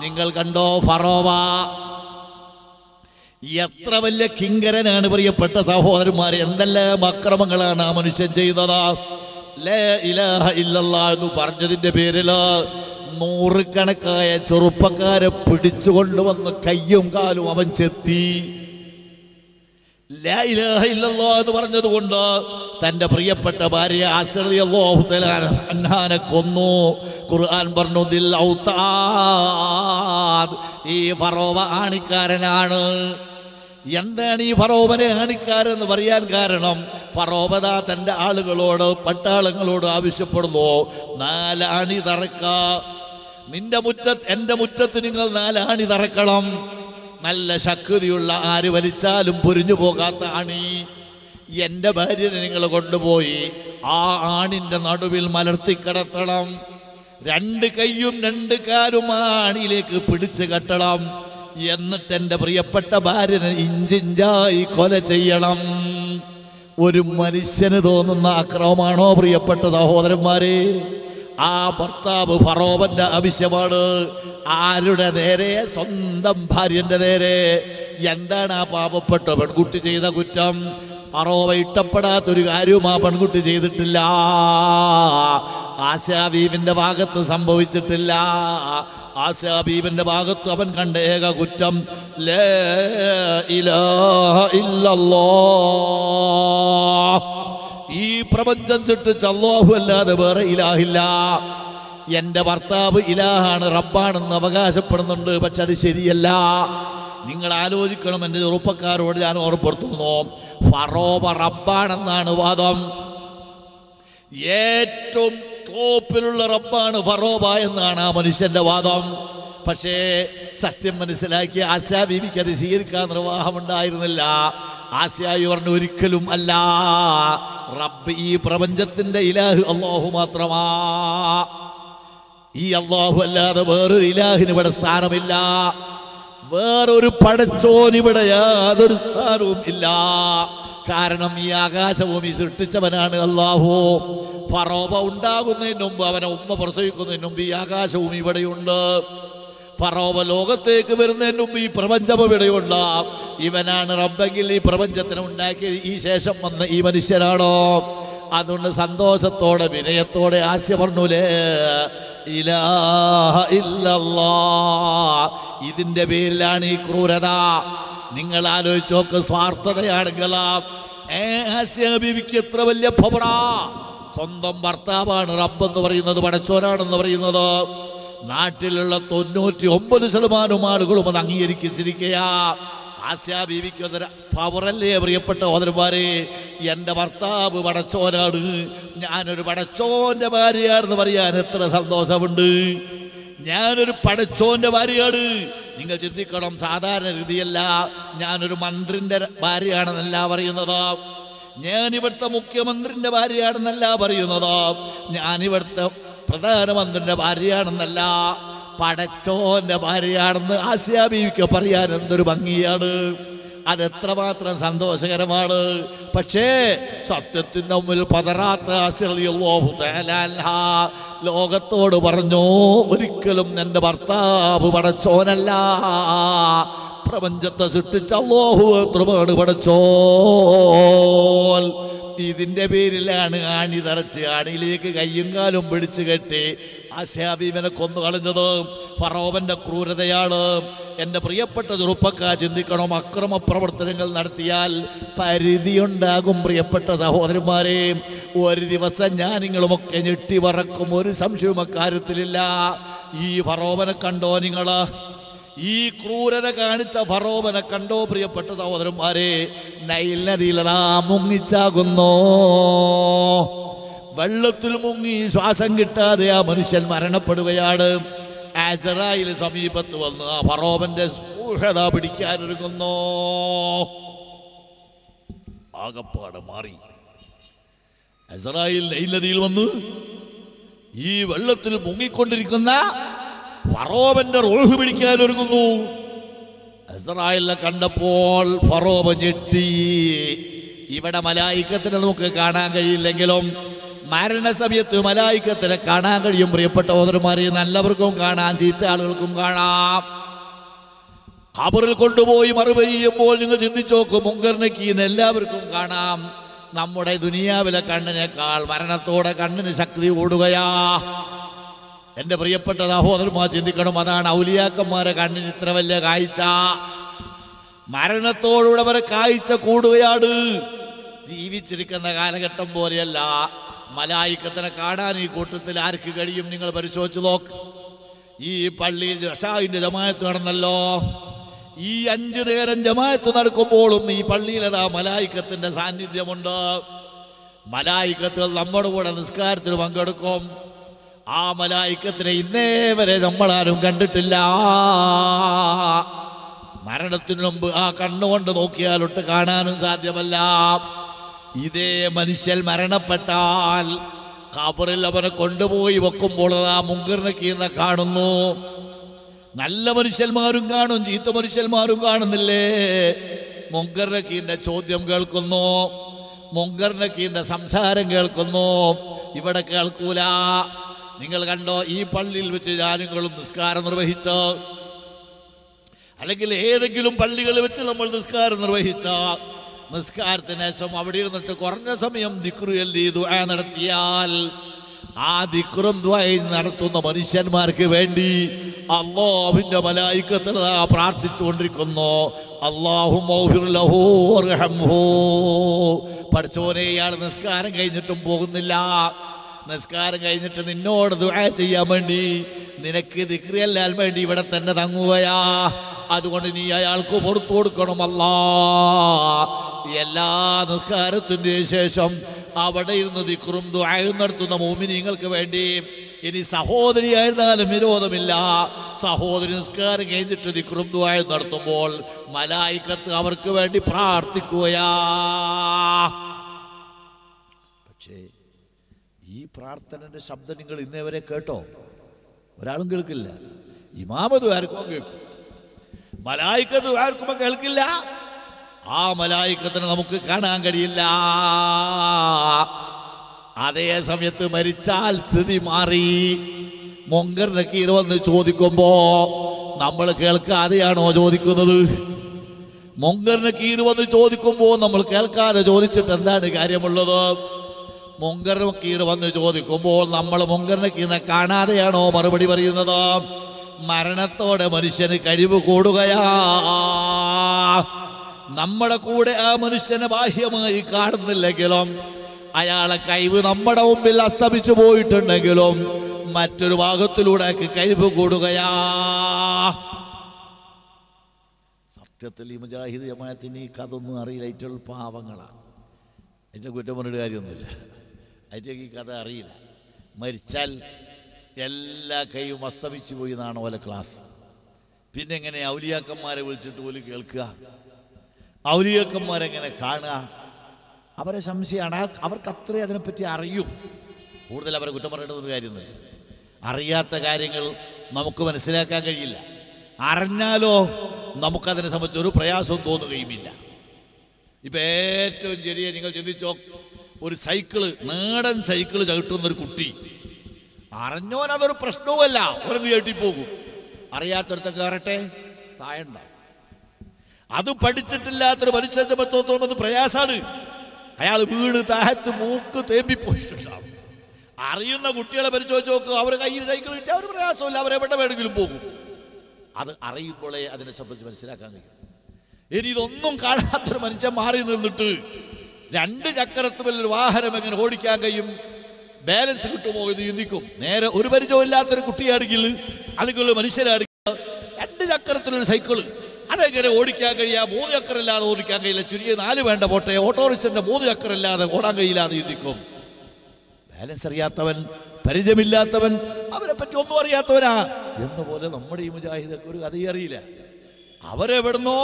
നിങ്ങൾ കണ്ടോ ഫറോവ? എത്ര വലിയ കിങ്കരനാണ് പ്രിയപ്പെട്ട സഹോദരന്മാരെ? എന്തെല്ലാം അക്രമങ്ങളാണ് ആ മനുഷ്യൻ ചെയ്തത്? എന്ന് പറഞ്ഞതിന്റെ പേരിൽ നൂറുകണക്കായ ചെറുപ്പക്കാരെ പിടിച്ചുകൊണ്ടുവന്ന് കയ്യും കാലും അവൻ ചെത്തി. എന്ന് പറഞ്ഞതുകൊണ്ട് തന്റെ പ്രിയപ്പെട്ട ഭാര്യ അന്നാനെ കൊന്നു. ഖുർആൻ പറഞ്ഞു ഈ ഫറോവ ആണിക്കാരനാണ്. എന്താണ് ഈ ഫറോബനെ കാണിക്കാരെന്ന് പറയാൻ കാരണം ഫറോബത തന്റെ ആളുകളോട് പട്ടാളങ്ങളോട് ആവശ്യപ്പെടുന്നു നാലാണി തറക്ക. നിന്റെ മുറ്റത്ത് എന്റെ മുറ്റത്ത് നിങ്ങൾ നാലാണി തറക്കണം. നല്ല ശക്തിയുള്ള ആര് വലിച്ചാലും പൊരിഞ്ഞു പോകാത്ത ആണി എന്റെ ഭാര്യനെ നിങ്ങൾ കൊണ്ടുപോയി ആ ആണിന്റെ നടുവിൽ മലർത്തി കിടത്തണം. രണ്ട് കൈയും രണ്ട് കാലും ആ ആണിയിലേക്ക് പിടിച്ചു കെട്ടണം. എന്നിട്ട് എന്റെ പ്രിയപ്പെട്ട ഭാര്യനെ ഇഞ്ചിഞ്ചായി കൊല ചെയ്യണം. ഒരു മനുഷ്യന് തോന്നുന്ന അക്രമമാണോ പ്രിയപ്പെട്ട സഹോദരന്മാരെ? ആ ഭർത്താവ് ഫറോവന്റെ ആവശ്യമാണ്. ആരുടെ നേരെ? സ്വന്തം ഭാര്യന്റെ നേരെ. എന്താണ് ആ പാപപ്പെട്ട പെൺകുട്ടി ചെയ്ത കുറ്റം? ഫറോവ ഇഷ്ടപ്പെടാത്തൊരു കാര്യവും ആ പെൺകുട്ടി ചെയ്തിട്ടില്ല. ആശാബീബിന്റെ ഭാഗത്ത് സംഭവിച്ചിട്ടില്ല. ആശാബീബിന്റെ ഭാഗത്ത് അവൻ കണ്ട ഏക കുറ്റം ഈ പ്രപഞ്ചം ചുട്ടിച്ച് അല്ലാഹു അല്ലാതെ വേറെ ഇലാഹില്ല. എന്റെ ഭർത്താവ് ഇലാഹാണ് റബ്ബാണെന്ന് അവകാശപ്പെടുന്നുണ്ട് പക്ഷെ അത് ശരിയല്ല. നിങ്ങൾ ആലോചിക്കണം എന്റെ ചെറുപ്പക്കാരോട് ഞാൻ ഓർപ്പെടുത്തുന്നു ഫറോബ റബ്ബാണെന്നാണ് വാദം. ഏറ്റവും ടോപ്പിലുള്ള റബ്ബാണ് ഫറോബ എന്നാണ് ആ മനുഷ്യന്റെ വാദം. പക്ഷേ സത്യം മനസ്സിലാക്കി ആശാ ബീവിക്ക് അത് സ്വീകരിക്കാൻ നിർവാഹമുണ്ടായിരുന്നില്ല. ആസ്യായി പറഞ്ഞു ഒരിക്കലും അല്ല. റബ്ബ് ഈ പ്രപഞ്ചത്തിന്റെ ഇലാഹ് അള്ളാഹു മാത്രമാ. ഈ അള്ളാഹു അല്ലാതെ വേറൊരു ഇലാഹിന് ഇവിടെ സ്ഥാനമില്ല. വേറൊരു പടച്ചോൻ ഇവിടെ യാതൊരു സ്ഥാനവും ഇല്ല. കാരണം ഈ ആകാശഭൂമി സൃഷ്ടിച്ചവനാണ് അള്ളാഹു ഫറോബ ഉണ്ടാകുന്നതിന് മുമ്പ് അവനെ ഉമ്മ പ്രസവിക്കുന്നതിന് മുമ്പ് ഈ ആകാശഭൂമി ഇവിടെയുണ്ട്. ഫറോബ ലോകത്തേക്ക് വരുന്നതിന് മുമ്പ് ഈ പ്രപഞ്ചം ഇവിടെയുണ്ട്. ഇവനാണ് റബ്ബെങ്കിൽ ഈ പ്രപഞ്ചത്തിനെ ഉണ്ടാക്കി ഈ ശേഷം വന്ന ഈ മനുഷ്യനാണോ? അതുകൊണ്ട് സന്തോഷത്തോടെ വിനയത്തോടെ ആശയ പറഞ്ഞൂലേ. ഇലാഹ ഇതിന്റെ പേരിലാണ് ഈ ക്രൂരത. നിങ്ങൾ ആലോചിച്ചോക്ക് സ്വാർത്ഥതയാണെങ്കിലാ ബീവിക്ക് എത്ര വലിയ ഭവറാ സ്വന്തം ഭർത്താവാണ് റബ്ബെന്ന് പറയുന്നത് പടച്ചോനാണെന്ന് പറയുന്നത്. നാട്ടിലുള്ള തൊണ്ണൂറ്റി ഒമ്പത് ശതമാനം ആളുകളും അത് അംഗീകരിച്ചിരിക്കയാ ആസ്യാ ബീവിക്ക് അതൊരു പവറല്ലേ പ്രിയപ്പെട്ട ഓതരന്മാരെ എന്റെ ഭർത്താവ് പടച്ചോനാണ്. ഞാനൊരു പടച്ചോന്റെ ഭാര്യയാണെന്ന് പറയാൻ എത്ര സന്തോഷമുണ്ട്. ഞാനൊരു പടച്ചോന്റെ ഭാര്യയാണ്. നിങ്ങൾ ചിന്തിക്കണം സാധാരണ രീതിയല്ല. ഞാനൊരു മന്ത്രിന്റെ ഭാര്യയാണെന്നല്ല പറയുന്നത്. ഞാൻ ഇവിടുത്തെ മുഖ്യമന്ത്രിന്റെ ഭാര്യയാണെന്നല്ല പറയുന്നത്. ഞാൻ ഇവിടുത്തെ പ്രധാനമന്ത്രിന്റെ ഭാര്യയാണെന്നല്ല. പടച്ചോന്റെ ഭാര്യയാണെന്ന് ആസിയാ ബീവിക്ക് പറയാൻ എന്തൊരു ഭംഗിയാണ്. അതെത്രമാത്രം സന്തോഷകരമാണ്. പക്ഷേ സത്യത്തിന്റെ മുമ്പിൽ പതറാത്ത അൻഹാ. ലോകത്തോട് പറഞ്ഞു ഒരിക്കലും എന്റെ ഭർത്താവ് പടച്ചോനല്ല. പ്രപഞ്ചത്തെ സൃഷ്ടിച്ച അല്ലാഹു മാത്രമാണ് പടച്ചോൽ ഇതിന്റെ പേരിലാണ് ആണി തറച്ച് ആണിയിലേക്ക് കയ്യും കാലും പിടിച്ചു കെട്ടി ആശാബീമനെ കൊന്നു കളഞ്ഞത് ഫറോവന്റെ ക്രൂരതയാണ്. എന്റെ പ്രിയപ്പെട്ട ചെറുപ്പക്കാർ ചിന്തിക്കണം അക്രമ പ്രവർത്തനങ്ങൾ നടത്തിയാൽ പരിധിയുണ്ടാകും പ്രിയപ്പെട്ട സഹോദരന്മാരെ. ഒരു ദിവസം ഞാൻ നിങ്ങളുമൊക്കെ ഞെട്ടി വറക്കും ഒരു സംശയവും അക്കാര്യത്തിലില്ല. ഈ ഫറോവനെ കണ്ടോ നിങ്ങൾ ഈ ക്രൂരത കാണിച്ച ഫറോബനെ കണ്ടോ പ്രിയപ്പെട്ട സഹോദരന്മാരെ? നൈൽ നദിയിലതാ മുങ്ങിച്ചാകുന്നു. വെള്ളത്തിൽ മുങ്ങി ശ്വാസം കിട്ടാതെ ആ മനുഷ്യൻ മരണപ്പെടുകയാണ്. ആസറായിൽ സമീപത്ത് വന്ന് ആ ഫറോബന്റെ സൂഹത പിടിക്കാനൊരുങ്ങുന്നു. ആകപ്പാട് മാറി. അസറായിൽ ലൈലതിയിൽ വന്ന് ഈ വെള്ളത്തിൽ മുങ്ങിക്കൊണ്ടിരിക്കുന്ന ഫറോബന്റെ റോഹ് പിടിക്കാനൊരുങ്ങുന്നു. ഇസ്രായേലിനെ കണ്ടപ്പോൾ ഫറോബ് ഞെട്ടി. ഇവിടെ മലായിക്കത്തിനെ നമുക്ക് കാണാൻ കഴിയില്ലെങ്കിലും മരണസമയത്ത് മലായിക്കത്തിനെ കാണാൻ കഴിയും. പ്രിയപ്പെട്ട ഓദർമാരെ നല്ലവർക്കും കാണാം ചീത്ത ആളുകൾക്കും കാണാം. ഖബറിൽ കൊണ്ടുപോയി മറുപടി ചെയ്യുമ്പോൾ നിങ്ങൾ ചിന്തിച്ചു നോക്കും എല്ലാവർക്കും കാണാം. നമ്മുടെ ദുനിയാവിലെ കണ്ണിനേക്കാൾ മരണത്തോടെ കണ്ണിന് ശക്തി കൂടുകയാ. എന്റെ പ്രിയപ്പെട്ട സഹോദരന്മാർ ചിന്തിക്കണം അതാണ് ഔലിയാക്കന്മാരെ കണ്ണിന് ഇത്ര വലിയ കാഴ്ച. മരണത്തോടുകൂടെ അവരെ കാഴ്ച കൂടുകയാണ്. ജീവിച്ചിരിക്കുന്ന കാലഘട്ടം പോലെയല്ല. മലായിക്കത്തിനെ കാണാൻ ഈ കൂട്ടത്തിൽ ആർക്ക് കഴിയും? നിങ്ങൾ പരിശോധിച്ച് നോക്ക്. ഈ പള്ളിയിൽ ജഷാവിന്റെ ജമായത്ത് നടന്നല്ലോ. ഈ അഞ്ചു നേരം ജമായത്ത് നടക്കുമ്പോഴും ഈ പള്ളിയിലതാ മലായിക്കത്തിന്റെ സാന്നിധ്യമുണ്ട്. മലായിക്കത്തിൽ നമ്മുടെ കൂടെ നിസ്കാരത്തിൽ പങ്കെടുക്കും. ആ മലായിക്കത്തിനെ ഇന്നേ വരെ നമ്മളാരും കണ്ടിട്ടില്ല. മരണത്തിനു മുമ്പ് ആ കണ്ണുകൊണ്ട് നോക്കിയാലൊട്ട് കാണാനും സാധ്യമല്ല. ഇതേ മനുഷ്യൻ മരണപ്പെട്ടാൽ കബറിൽ അവനെ കൊണ്ടുപോയി വെക്കുമ്പോൾ ആ മുങ്കറിനെ കീറിനെ കാണുന്നു. നല്ല മനുഷ്യന്മാരും കാണും ചീത്ത മനുഷ്യന്മാരും കാണുന്നില്ലേ? മുങ്കറിനെ നക്കീന്റെ ചോദ്യം കേൾക്കുന്നു. മുങ്കറിനെ നക്കീന്റെ സംസാരം കേൾക്കുന്നു. ഇവിടെ കേൾക്കൂല. നിങ്ങൾ കണ്ടോ ഈ പള്ളിയിൽ വെച്ച് ഞാനുങ്ങളും നിസ്കാരം നിർവഹിച്ചോ. അല്ലെങ്കിൽ ഏതെങ്കിലും പള്ളികളിൽ വെച്ച് നമ്മൾ നിസ്കാരം നിർവഹിച്ച നിസ്കാരത്തിന് ശേഷം അവിടെ ഇരുന്നിട്ട് കുറഞ്ഞ സമയം ദിക്റു ചൊല്ലി ദുആ നടത്തിയാൽ ആ ദിക്റും ദ്വയും നടത്തുന്ന മനുഷ്യന്മാർക്ക് വേണ്ടി അള്ളാഹുവിന്റെ മലായിക്കത്തിൽ പ്രാർത്ഥിച്ചുകൊണ്ടിരിക്കുന്നു. അള്ളാഹു പഠിച്ചോനെ ഇയാൾ നിസ്കാരം കഴിഞ്ഞിട്ടും പോകുന്നില്ല. നിസ്കാരം കഴിഞ്ഞിട്ട് നിന്നോട് ദുആ ചെയ്യാൻ വേണ്ടി. നിനക്ക് ദിക്റിയല്ലാൻ വേണ്ടി ഇവിടെ തന്നെ തങ്ങുകയാ. അതുകൊണ്ട് നീ അയാൾക്ക് പുറത്തു കൊടുക്കണമല്ല എല്ലാ നിസ്കാരത്തിന്റെ ശേഷം അവിടെ ഇരുന്ന് ദിക്റും ദുആയും നടത്തുന്ന മോമിനിങ്ങൾക്ക് വേണ്ടി. ഇനി സഹോദരിയായിരുന്നാലും വിരോധമില്ല. സഹോദരി നിസ്കാരം കഴിഞ്ഞിട്ട് ദിക്റും ദുആയും നടത്തുമ്പോൾ മലായിക്കത്ത് അവർക്ക് വേണ്ടി പ്രാർത്ഥിക്കുകയാ. പക്ഷേ ഈ പ്രാർത്ഥനന്റെ ശബ്ദം നിങ്ങൾ ഇന്നേ വരെ കേട്ടോ? ഒരാളും കേൾക്കില്ല. ഇമാമത് ആർക്കും കേൾക്കും മലായിക്കത്ത് ആർക്കുമ്പോ കേൾക്കില്ല. ആ മലായിക്കത്തിന് നമുക്ക് കാണാൻ കഴിയില്ല. അതേ സമയത്ത് മരിച്ചാൽ സ്ഥിതി മാറി. മൊങ്കർ നക്കീർ വന്ന് ചോദിക്കുമ്പോ നമ്മൾ കേൾക്കാതെയാണോ ചോദിക്കുന്നത്? മൊങ്കർ നക്കീർ വന്ന് ചോദിക്കുമ്പോ നമ്മൾ കേൾക്കാതെ ചോദിച്ചിട്ട് എന്താണ് കാര്യമുള്ളത്? മൊങ്കർ കീർ വന്ന് ചോദിക്കുമ്പോൾ നമ്മൾ മുങ്കറിനെ കീറിനെ കാണാതെയാണോ മറുപടി പറയുന്നത്? മരണത്തോടെ മനുഷ്യന് കഴിവ് കൂടുകയാ. നമ്മുടെ കൂടെ ആ മനുഷ്യനെ ബാഹ്യമായി കാണുന്നില്ലെങ്കിലും അയാളെ കഴിവ് നമ്മുടെ മുമ്പിൽ അസ്തമിച്ചു പോയിട്ടുണ്ടെങ്കിലും മറ്റൊരു ഭാഗത്തിലൂടെ കഴിവ് കൂടുകയാ. സത്യത്തിൽ ഈ മുജാഹിദ് ജമാഅത്തിന് ഈ കഥ ഒന്നും അറിയില്ല. ഏറ്റവും പാവങ്ങളാണ് എന്റെ കുറ്റം പറഞ്ഞിട്ട് കാര്യമൊന്നുമില്ല. അതിന്റെ ഈ കഥ അറിയില്ല. മരിച്ചാൽ എല്ലാ കൈയും അസ്തമിച്ചു പോയി എന്നാണ് ഓലെ ക്ലാസ്. പിന്നെ എങ്ങനെ ഔലിയാക്കന്മാരെ വിളിച്ചിട്ട് പോലും കേൾക്കുക? ഔലിയാക്കന്മാരെങ്ങനെ കാണുക? അവരെ സംശയമാണ്. അവർക്ക് അത്രേ അതിനെപ്പറ്റി അറിയൂ. കൂടുതൽ അവരെ കുറ്റം പറയേണ്ടത് ഒരു കാര്യമൊന്നുമില്ല. അറിയാത്ത കാര്യങ്ങൾ നമുക്ക് മനസ്സിലാക്കാൻ കഴിയില്ല. അറിഞ്ഞാലോ നമുക്കതിനെ സംബന്ധിച്ച് ഒരു പ്രയാസവും തോന്നുകയുമില്ല. ഇപ്പം ഏറ്റവും ചെറിയ നിങ്ങൾ ചിന്തിച്ചോ ഒരു സൈക്കിൾ നാടൻ സൈക്കിൾ ചവിട്ടുന്ന ഒരു കുട്ടി. അറിഞ്ഞോൻ അതൊരു പ്രശ്നവുമല്ല ഒരു ചവിട്ടിപ്പോകും അറിയാത്തൊരുത്ത കയറട്ടെ? താഴണ്ട. അത് പഠിച്ചിട്ടില്ലാത്തൊരു സംബന്ധിച്ചിടത്തോളം അത് പ്രയാസാണ്. അയാൾ വീണ് താഴത്ത് മൂക്ക് തേമ്പിപ്പോയിട്ടുണ്ടാവും അറിയുന്ന കുട്ടികളെ പരിശോധിച്ച് നോക്കുക അവർ കയ്യിൽ സൈക്കിൾ കിട്ടിയ ഒരു പ്രയാസമില്ല അവരെവിടെ വേണമെങ്കിലും പോകും. അത് അറിയുമ്പോഴേ അതിനെ സംബന്ധിച്ച് മനസ്സിലാക്കാൻ കഴിയും. ഇനി ഇതൊന്നും കാണാത്തൊരു മനുഷ്യൻ മാറി നിന്നിട്ട് രണ്ട് ചക്രത്തിൽ ഒരു വാഹനം എങ്ങനെ ഓടിക്കാൻ കഴിയും? ബാലൻസ് കിട്ടുമോ എന്ന് ചിന്തിക്കും. നേരെ ഒരു പരിചയമില്ലാത്തൊരു കുട്ടിയാണെങ്കിൽ ഒരു മനുഷ്യരാണെങ്കിൽ രണ്ട് ചക്രത്തിലൊരു സൈക്കിൾ അതെങ്ങനെ ഓടിക്കാൻ കഴിയാ? മൂന്ന് ചക്രമില്ലാതെ ഓടിക്കാൻ കഴിയില്ല. ചുരുങ്ങിയ നാല് വേണ്ട പോട്ടെ. ഓട്ടോറിക്ഷന്റെ മൂന്ന് ചക്രമില്ലാതെ ഓടാൻ കഴിയില്ല എന്ന് ചിന്തിക്കും. ബാലൻസ് അറിയാത്തവൻ പരിചയമില്ലാത്തവൻ അവരെ പറ്റി ഒന്നും അറിയാത്തവനാ. എന്ന പോലെ നമ്മുടെ ഈ മുജാഹിദക്ക് ഒരു കഥയും അറിയില്ല. അവരെവിടുന്നോ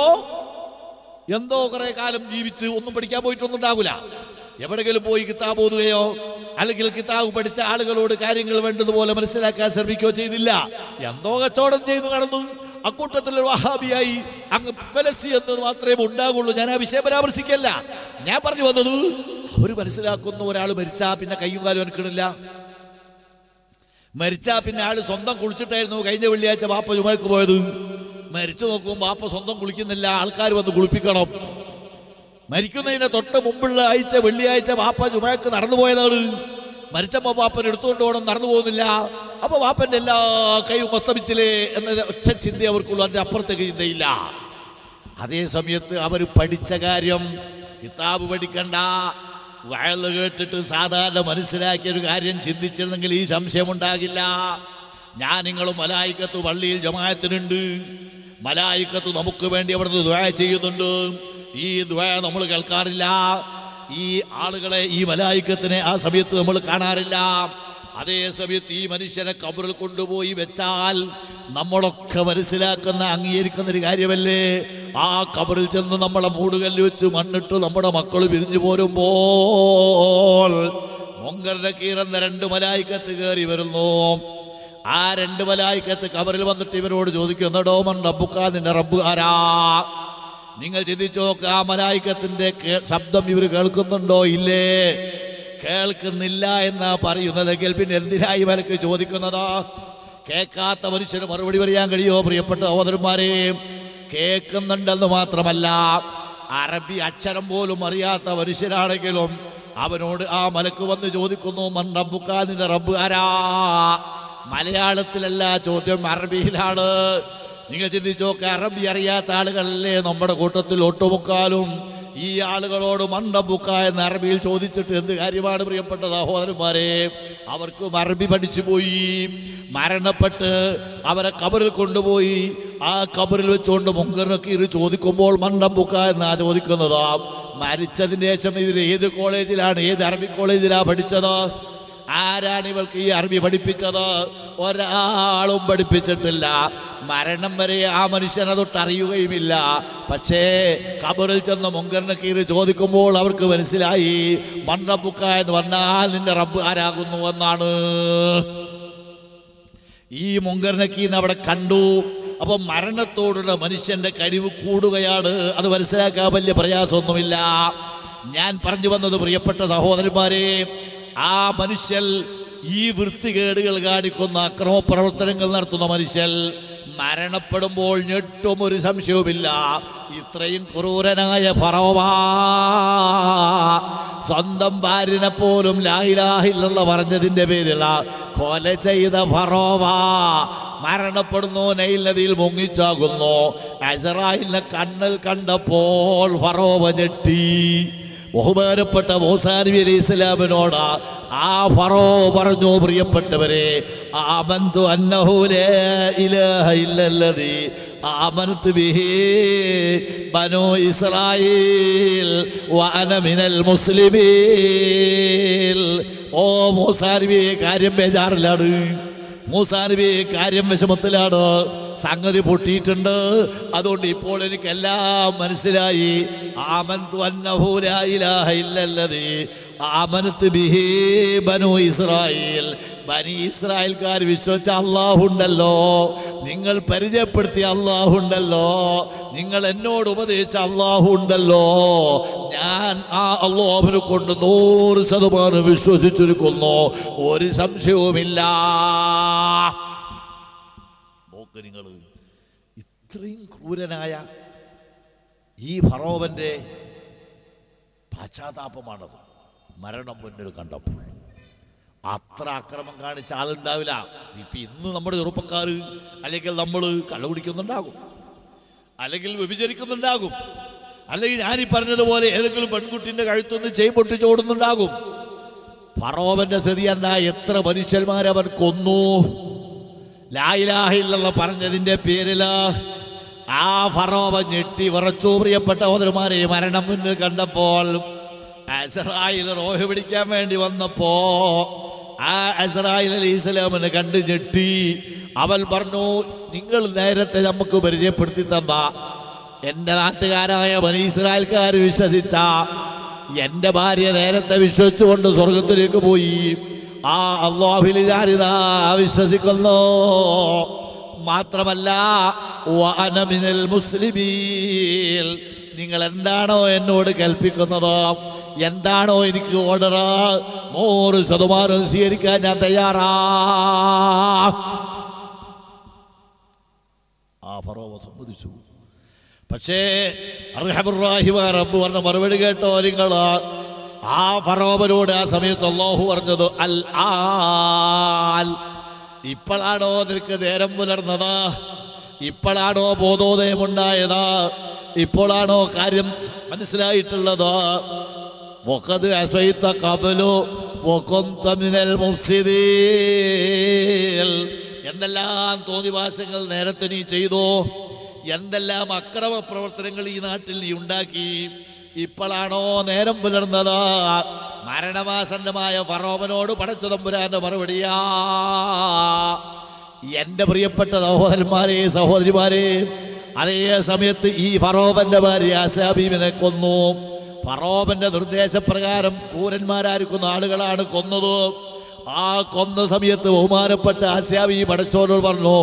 എന്തോ കുറെ കാലം ജീവിച്ച് ഒന്നും പഠിക്കാൻ പോയിട്ടൊന്നും ഉണ്ടാവില്ല. എവിടെങ്കിലും പോയി കിതാബ് ഓതുകയോ അല്ലെങ്കിൽ കിതാബ് പഠിച്ച ആളുകളോട് കാര്യങ്ങൾ വേണ്ടതുപോലെ മനസ്സിലാക്കാൻ ശ്രമിക്കുകയോ ചെയ്തില്ല. എന്തോ കച്ചവടം ചെയ്തു നടന്നു. അക്കൂട്ടത്തിൽ വഹാബിയായി അങ്ങ് പലസി എന്നത് മാത്രമേ ഉണ്ടാകുള്ളൂ ഞാൻ ആ വിഷയം പരാമർശിക്കല്ല ഞാൻ പറഞ്ഞു വന്നത് അവർ മനസ്സിലാക്കുന്ന ഒരാൾ മരിച്ചാ പിന്നെ കയ്യും കാലും എനിക്കണില്ല മരിച്ചാ പിന്നെ ആൾ സ്വന്തം കുളിച്ചിട്ടായിരുന്നു കഴിഞ്ഞ വെള്ളിയാഴ്ച ബാപ്പ ചുമക്ക് പോയത്. മരിച്ചു നോക്കും ബാപ്പ സ്വന്തം കുളിക്കുന്നില്ല ആൾക്കാർ വന്ന് കുളിപ്പിക്കണം. മരിക്കുന്നതിന് തൊട്ട് മുമ്പുള്ള ആഴ്ച വെള്ളിയാഴ്ച ബാപ്പ ചുമയക്ക് നടന്നു പോയതാണ്. മരിച്ചപ്പോൾ ബാപ്പൻ എടുത്തുകൊണ്ട് പോകണം നടന്നു പോകുന്നില്ല. അപ്പൊ ബാപ്പന്റെ എല്ലാ കൈയും അസ്തമിച്ചില്ലേ എന്ന ഒറ്റ ചിന്ത അവർക്കുള്ളൂ അതിന്റെ അപ്പുറത്തേക്ക് ചിന്തയില്ല. അതേ സമയത്ത് അവർ പഠിച്ച കാര്യം കിതാബ് പഠിക്കണ്ട. വയൽ കേട്ടിട്ട് സാധാരണ മനസ്സിലാക്കിയ ഒരു കാര്യം ചിന്തിച്ചിരുന്നെങ്കിൽ ഈ സംശയമുണ്ടാകില്ല. ഞാൻ നിങ്ങൾ മലായിക്കത്ത് പള്ളിയിൽ ജമായത്തിനുണ്ട് മലായിക്കത്ത് നമുക്ക് വേണ്ടി അവിടുന്ന് ദ്വയ ചെയ്യുന്നുണ്ട്. ഈ ദ്വയ നമ്മൾ കേൾക്കാറില്ല. ഈ ആളുകളെ ഈ മലായിക്കത്തിനെ ആ സമയത്ത് നമ്മൾ കാണാറില്ല. അതേ സമയത്ത് ഈ മനുഷ്യനെ കബറിൽ കൊണ്ടുപോയി വെച്ചാൽ നമ്മളൊക്കെ മനസ്സിലാക്കുന്ന അംഗീകരിക്കുന്ന ഒരു കാര്യമല്ലേ? ആ കബറിൽ ചെന്ന് നമ്മളെ മൂടുകല്ല് വെച്ച് മണ്ണിട്ട് നമ്മുടെ മക്കൾ പിരിഞ്ഞു പോരുമ്പോൾ മൊങ്കറിന്റെ കീറന്ന രണ്ട് മലായിക്കത്ത് കയറി വരുന്നു. ആ രണ്ട് വലായിക്കത്ത് കവറിൽ വന്നിട്ട് ഇവരോട് ചോദിക്കുന്നടോ മൺ റബ്ബുക്ക നിന്റെ റബ്ബ് ആരാ? നിങ്ങൾ ചിന്തിച്ചു നോക്ക് ആ മലായിക്കത്തിന്റെ ശബ്ദം ഇവർ കേൾക്കുന്നുണ്ടോ ഇല്ലേ? കേൾക്കുന്നില്ല എന്നാ പറയുന്നതെങ്കിൽ പിന്നെ എന്തിനായി മലക്ക് ചോദിക്കുന്നതാ? കേൾക്കാത്ത മനുഷ്യന് മറുപടി പറയാൻ കഴിയോ പ്രിയപ്പെട്ട സഹോദരന്മാരെ? കേൾക്കുന്നുണ്ടെന്ന് മാത്രമല്ല അറബി അക്ഷരം പോലും അറിയാത്ത മനുഷ്യരാണെങ്കിലും അവനോട് ആ മലക്ക് വന്ന് ചോദിക്കുന്നു മൻ റബ്ബുക്കാ നിന്റെ റബ്ബ് ആരാ? മലയാളത്തിലല്ല ചോദ്യം അറബിയിലാണ്. നിങ്ങൾ ചിന്തിച്ചോ അറബി അറിയാത്ത ആളുകളല്ലേ നമ്മുടെ കൂട്ടത്തിൽ ഒട്ടുമുക്കാലും? ഈ ആളുകളോട് മണ്ടബുക്ക എന്ന് അറബിയിൽ ചോദിച്ചിട്ട് എന്ത് കാര്യമാണ് പ്രിയപ്പെട്ട സഹോദരന്മാരെ? അവർക്കും അറബി പഠിച്ചു പോയി. മരണപ്പെട്ട് അവരെ കബറിൽ കൊണ്ടുപോയി. ആ കബറിൽ വെച്ചുകൊണ്ട് മുങ്കറിനൊക്കെ ചോദിക്കുമ്പോൾ മണ്ടബുക്ക എന്നാ ചോദിക്കുന്നതാ? മരിച്ചതിന് ശേഷം ഇതിൽ ഏത് കോളേജിലാണ് ഏത് അറബി കോളേജിലാണ് പഠിച്ചത്? ആരാണ് ഇവൾക്ക് ഈ അറബി പഠിപ്പിച്ചത്? ഒരാളും പഠിപ്പിച്ചിട്ടില്ല. മരണം വരെ ആ മനുഷ്യനെ തൊട്ട് അറിയുകയുമില്ല. പക്ഷേ കബറിൽ ചെന്ന് മുങ്കറിനെ കീറി ചോദിക്കുമ്പോൾ അവർക്ക് മനസ്സിലായി മണ്ണപ്പുക്ക എന്ന് പറഞ്ഞാൽ നിന്റെ റബ്ബ് ആരാകുന്നു എന്നാണ്. ഈ മുങ്കറിനെ കീന്ന് അവിടെ കണ്ടു. അപ്പൊ മരണത്തോടുള്ള മനുഷ്യന്റെ കഴിവ് കൂടുകയാണ്. അത് മനസ്സിലാക്കാൻ വലിയ പ്രയാസമൊന്നുമില്ല. ഞാൻ പറഞ്ഞു വന്നത് പ്രിയപ്പെട്ട സഹോദരന്മാരെ ആ മനുഷ്യൻ ഈ വൃത്തികേടുകൾ കാണിക്കുന്ന അക്രമ പ്രവർത്തനങ്ങൾ നടത്തുന്ന മനുഷ്യൻ മരണപ്പെടുമ്പോൾ ഞെട്ടും ഒരു സംശയവുമില്ല. ഇത്രയും ക്രൂരനായ ഫറോവാ സ്വന്തം ഭാര്യനെ പോലും ലായിലാഹില്ലെന്ന് പറഞ്ഞതിന്റെ പേരില കൊല ചെയ്ത ഫറോവാ മരണപ്പെടുന്നു നെയിൽ നദിയിൽ മുങ്ങിച്ചാകുന്നു. അസറായിലിനെ കണ്ണൽ കണ്ടപ്പോൾ ഫറോവ ഞെട്ടി. ബഹുമാനപ്പെട്ട മോസാനബി അലൈഹി ഇസ്ലാമിനോട് ആ ഫറോ പറഞ്ഞു പ്രിയപ്പെട്ടവരെ ബിഹി മുസ്ലിമീൻ. ഓ മൂസാനബി കാര്യം ബേജാറിലാണ്. മൂസാനബി കാര്യം വിഷമത്തിലാണ്. സംഗതി പൊട്ടിയിട്ടുണ്ട്. അതുകൊണ്ട് ഇപ്പോൾ എനിക്കെല്ലാം മനസ്സിലായി. ആമന്തു ആമനത്ത് ബിഹി ബനു ഇസ്രായേൽ. ബനി ഇസ്രായേൽക്കാർ വിശ്വസിച്ച അള്ളാഹുണ്ടല്ലോ. നിങ്ങൾ പരിചയപ്പെടുത്തിയ അള്ളാഹുണ്ടല്ലോ. നിങ്ങൾ എന്നോട് ഉപദേശിച്ച അള്ളാഹുണ്ടല്ലോ. ഞാൻ ആ അള്ളാഹുവിനെ കൊണ്ട് നൂറ് ശതമാനം വിശ്വസിച്ചിരിക്കുന്നു. ഒരു സംശയവുമില്ല. നോക്ക് നിങ്ങൾ ഇത്രയും ക്രൂരനായ ഈ ഫറോവന്റെ പശ്ചാത്താപമാണത്. മരണം മുന്നിൽ കണ്ടപ്പോൾ. അത്ര അക്രമം കാണിച്ച ആളുണ്ടാവില്ല. ഇപ്പൊ ഇന്ന് നമ്മുടെ ചെറുപ്പക്കാർ അല്ലെങ്കിൽ നമ്മൾ കള്ള കുടിക്കുന്നുണ്ടാകും അല്ലെങ്കിൽ വ്യഭിചരിക്കുന്നുണ്ടാകും. അല്ലെങ്കിൽ ഞാൻ ഈ പറഞ്ഞതുപോലെ ഏതെങ്കിലും പെൺകുട്ടിന്റെ കഴുത്തൊന്ന് ചെയ് പൊട്ടിച്ചോടുന്നുണ്ടാകും ഫറോവന്റെ സ്ഥിതി എന്താ? എത്ര മനുഷ്യന്മാരെ അവൻ കൊന്നു? ലായിലാഹില്ലെന്ന് പറഞ്ഞതിന്റെ പേരിൽ ആ ഫറോവ ഞെട്ടി വിറച്ചു. പ്രിയപ്പെട്ട ഓതരുമാരെ മരണം മുന്നിൽ കണ്ടപ്പോൾ അസറായിൽ റോഹ് പിടിക്കാൻ വേണ്ടി വന്നപ്പോ ആ അസറായിൽ അലി ഇസ്ലാമിനെ കണ്ട് ഞെട്ടി. അവൻ പറഞ്ഞു നിങ്ങൾ നേരത്തെ നമുക്ക് പരിചയപ്പെടുത്തി തന്ന. എന്റെ നാട്ടുകാരായ ബനി ഇസ്രായേൽക്കാർ വിശ്വസിച്ച എന്റെ ഭാര്യ നേരത്തെ വിശ്വസിച്ചുകൊണ്ട് സ്വർഗത്തിലേക്ക് പോയി. ആ ഞാനിതാ വിശ്വസിക്കുന്നു. മാത്രമല്ല മുസ്ലിമീൽ നിങ്ങൾ എന്താണോ എന്നോട് കൽപ്പിക്കുന്നത് എന്താണോ എനിക്ക് ഓർഡർ നൂറ് ശതമാനം സ്വീകരിക്കാൻ ഞാൻ തയ്യാറാ. ആ ഫറോവ സമ്മതിച്ചു. പക്ഷേ റബ്ബ് പറഞ്ഞ മറുപടി കേട്ടോ നിങ്ങൾ ആ ഫറോവനോട് ആ സമയത്ത് അള്ളാഹു പറഞ്ഞത് അൽ ആൽ. ഇപ്പോഴാണോ നിനക്ക് നേരം പുലർന്നത്? ഇപ്പോഴാണോ ബോധോദയമുണ്ടായത്? ഇപ്പോഴാണോ കാര്യം മനസ്സിലായിട്ടുള്ളത്? വഖദ് عصيت قبل وكنت من المفسدين. എന്തെല്ലാം തോന്നിവാസങ്ങൾ നേരത്തെ നീ ചെയ്തു? എന്തെല്ലാം അക്രമ പ്രവർത്തനങ്ങൾ ഈ നാട്ടിൽ നീ ഉണ്ടാക്കി? ഇപ്പോഴാണോ നേരം പുലർന്നത്? മരണമാസന്നമായ ഫറോവനോട് പടച്ചതമ്പുരാന്റെ മറുപടിയാ. എന്റെ പ്രിയപ്പെട്ട സഹോദരന്മാരെ സഹോദരിമാരെ അതേ സമയത്ത് ഈ ഫറോവന്റെ ഭാര്യ ആസാബീബിനെ കൊന്നു. ഫറോബന്റെ നിർദ്ദേശപ്രകാരം കൂരന്മാരായിരിക്കുന്ന ആളുകളാണ് കൊന്നത്. ആ കൊന്ന സമയത്ത് ബഹുമാനപ്പെട്ട ആസ്യാവി പടച്ചോനോട് പറഞ്ഞു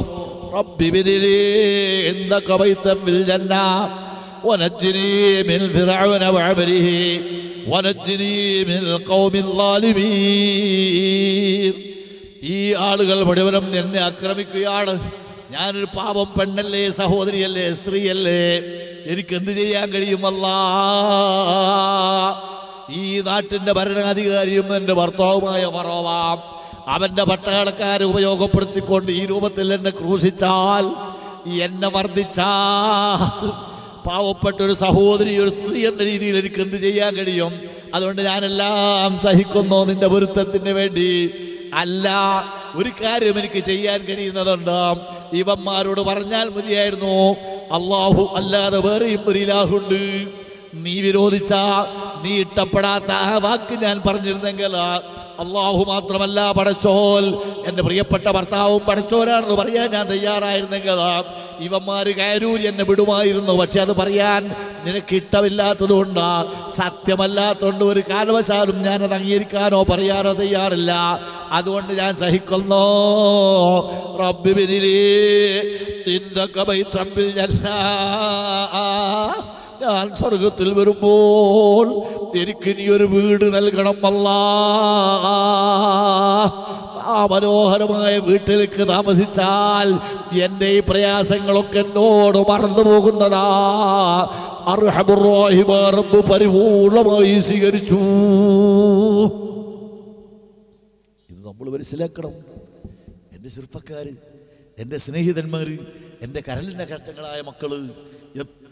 ഈ ആളുകൾ മുഴുവനും എന്നെ ആക്രമിക്കുകയാണ്. ഞാനൊരു പാപം പെണ്ണല്ലേ സഹോദരിയല്ലേ സ്ത്രീയല്ലേ? എനിക്ക് എന്ത് ചെയ്യാൻ കഴിയുമല്ല? ഈ നാട്ടിന്റെ ഭരണാധികാരിയും എന്റെ ഭർത്താവുമായ ഫറോവാം അവന്റെ പട്ടാളക്കാരെ ഉപയോഗപ്പെടുത്തിക്കൊണ്ട് ഈ രൂപത്തിൽ എന്നെ ക്രൂശിച്ചാൽ എന്നെ വർദ്ധിച്ചാൽ പാവപ്പെട്ട ഒരു സഹോദരി ഒരു സ്ത്രീ എന്ന രീതിയിൽ എനിക്ക് എന്ത് ചെയ്യാൻ കഴിയും? അതുകൊണ്ട് ഞാനെല്ലാം സഹിക്കുന്നു നിന്റെ പൊരുത്തത്തിന് വേണ്ടി. അല്ല ഒരു കാര്യം എനിക്ക് ചെയ്യാൻ കഴിയുന്നതുണ്ട്. ഇവന്മാരോട് പറഞ്ഞാൽ മതിയായിരുന്നു. അള്ളാഹു അല്ലാതെ വേറെയും ഒരു ഇലാഹുണ്ട്. നീ വിരോധിച്ച നീ ഇഷ്ടപ്പെടാത്ത ആ വാക്ക് ഞാൻ പറഞ്ഞിരുന്നെങ്കിൽ അള്ളാഹു മാത്രമല്ല പടച്ചോൽ എന്റെ പ്രിയപ്പെട്ട ഭർത്താവും പടച്ചോലാണെന്ന് പറയാൻ ഞാൻ തയ്യാറായിരുന്നെങ്കിൽ ഇവന്മാർ കയരൂരി എന്നെ വിടുമായിരുന്നു. പക്ഷെ അത് പറയാൻ നിനക്ക് ഇഷ്ടമില്ലാത്തതുകൊണ്ട് സത്യമല്ലാത്തതുകൊണ്ട് ഒരു കാരണവശാലും അത് അംഗീകരിക്കാനോ പറയാനോ തയ്യാറില്ല. അതുകൊണ്ട് ഞാൻ സഹിക്കുന്നു. റബ്ബി ബിനിലി ഇന്നക ബൈത്തൻ ബിൽ ജന്നാ. ഞാൻ സ്വർഗത്തിൽ വരുമ്പോൾ എനിക്ക് നീ ഒരു വീട് നൽകണം അല്ലാ ആ മനോഹരമായ വീട്ടിലേക്ക് താമസിച്ചാൽ എന്റെ ഈ പ്രയാസങ്ങളൊക്കെ എന്നോട് മറന്നു പോകുന്നതാ. അർഹബുറോഹിമാറബ് പരിപൂർണമായി സ്വീകരിച്ചു. ഇത് നമ്മൾ മനസ്സിലാക്കണം. എന്റെ ചെറുപ്പക്കാർ എന്റെ സ്നേഹിതന്മാർ എന്റെ കരലിന്റെ കഷ്ടങ്ങളായ മക്കൾ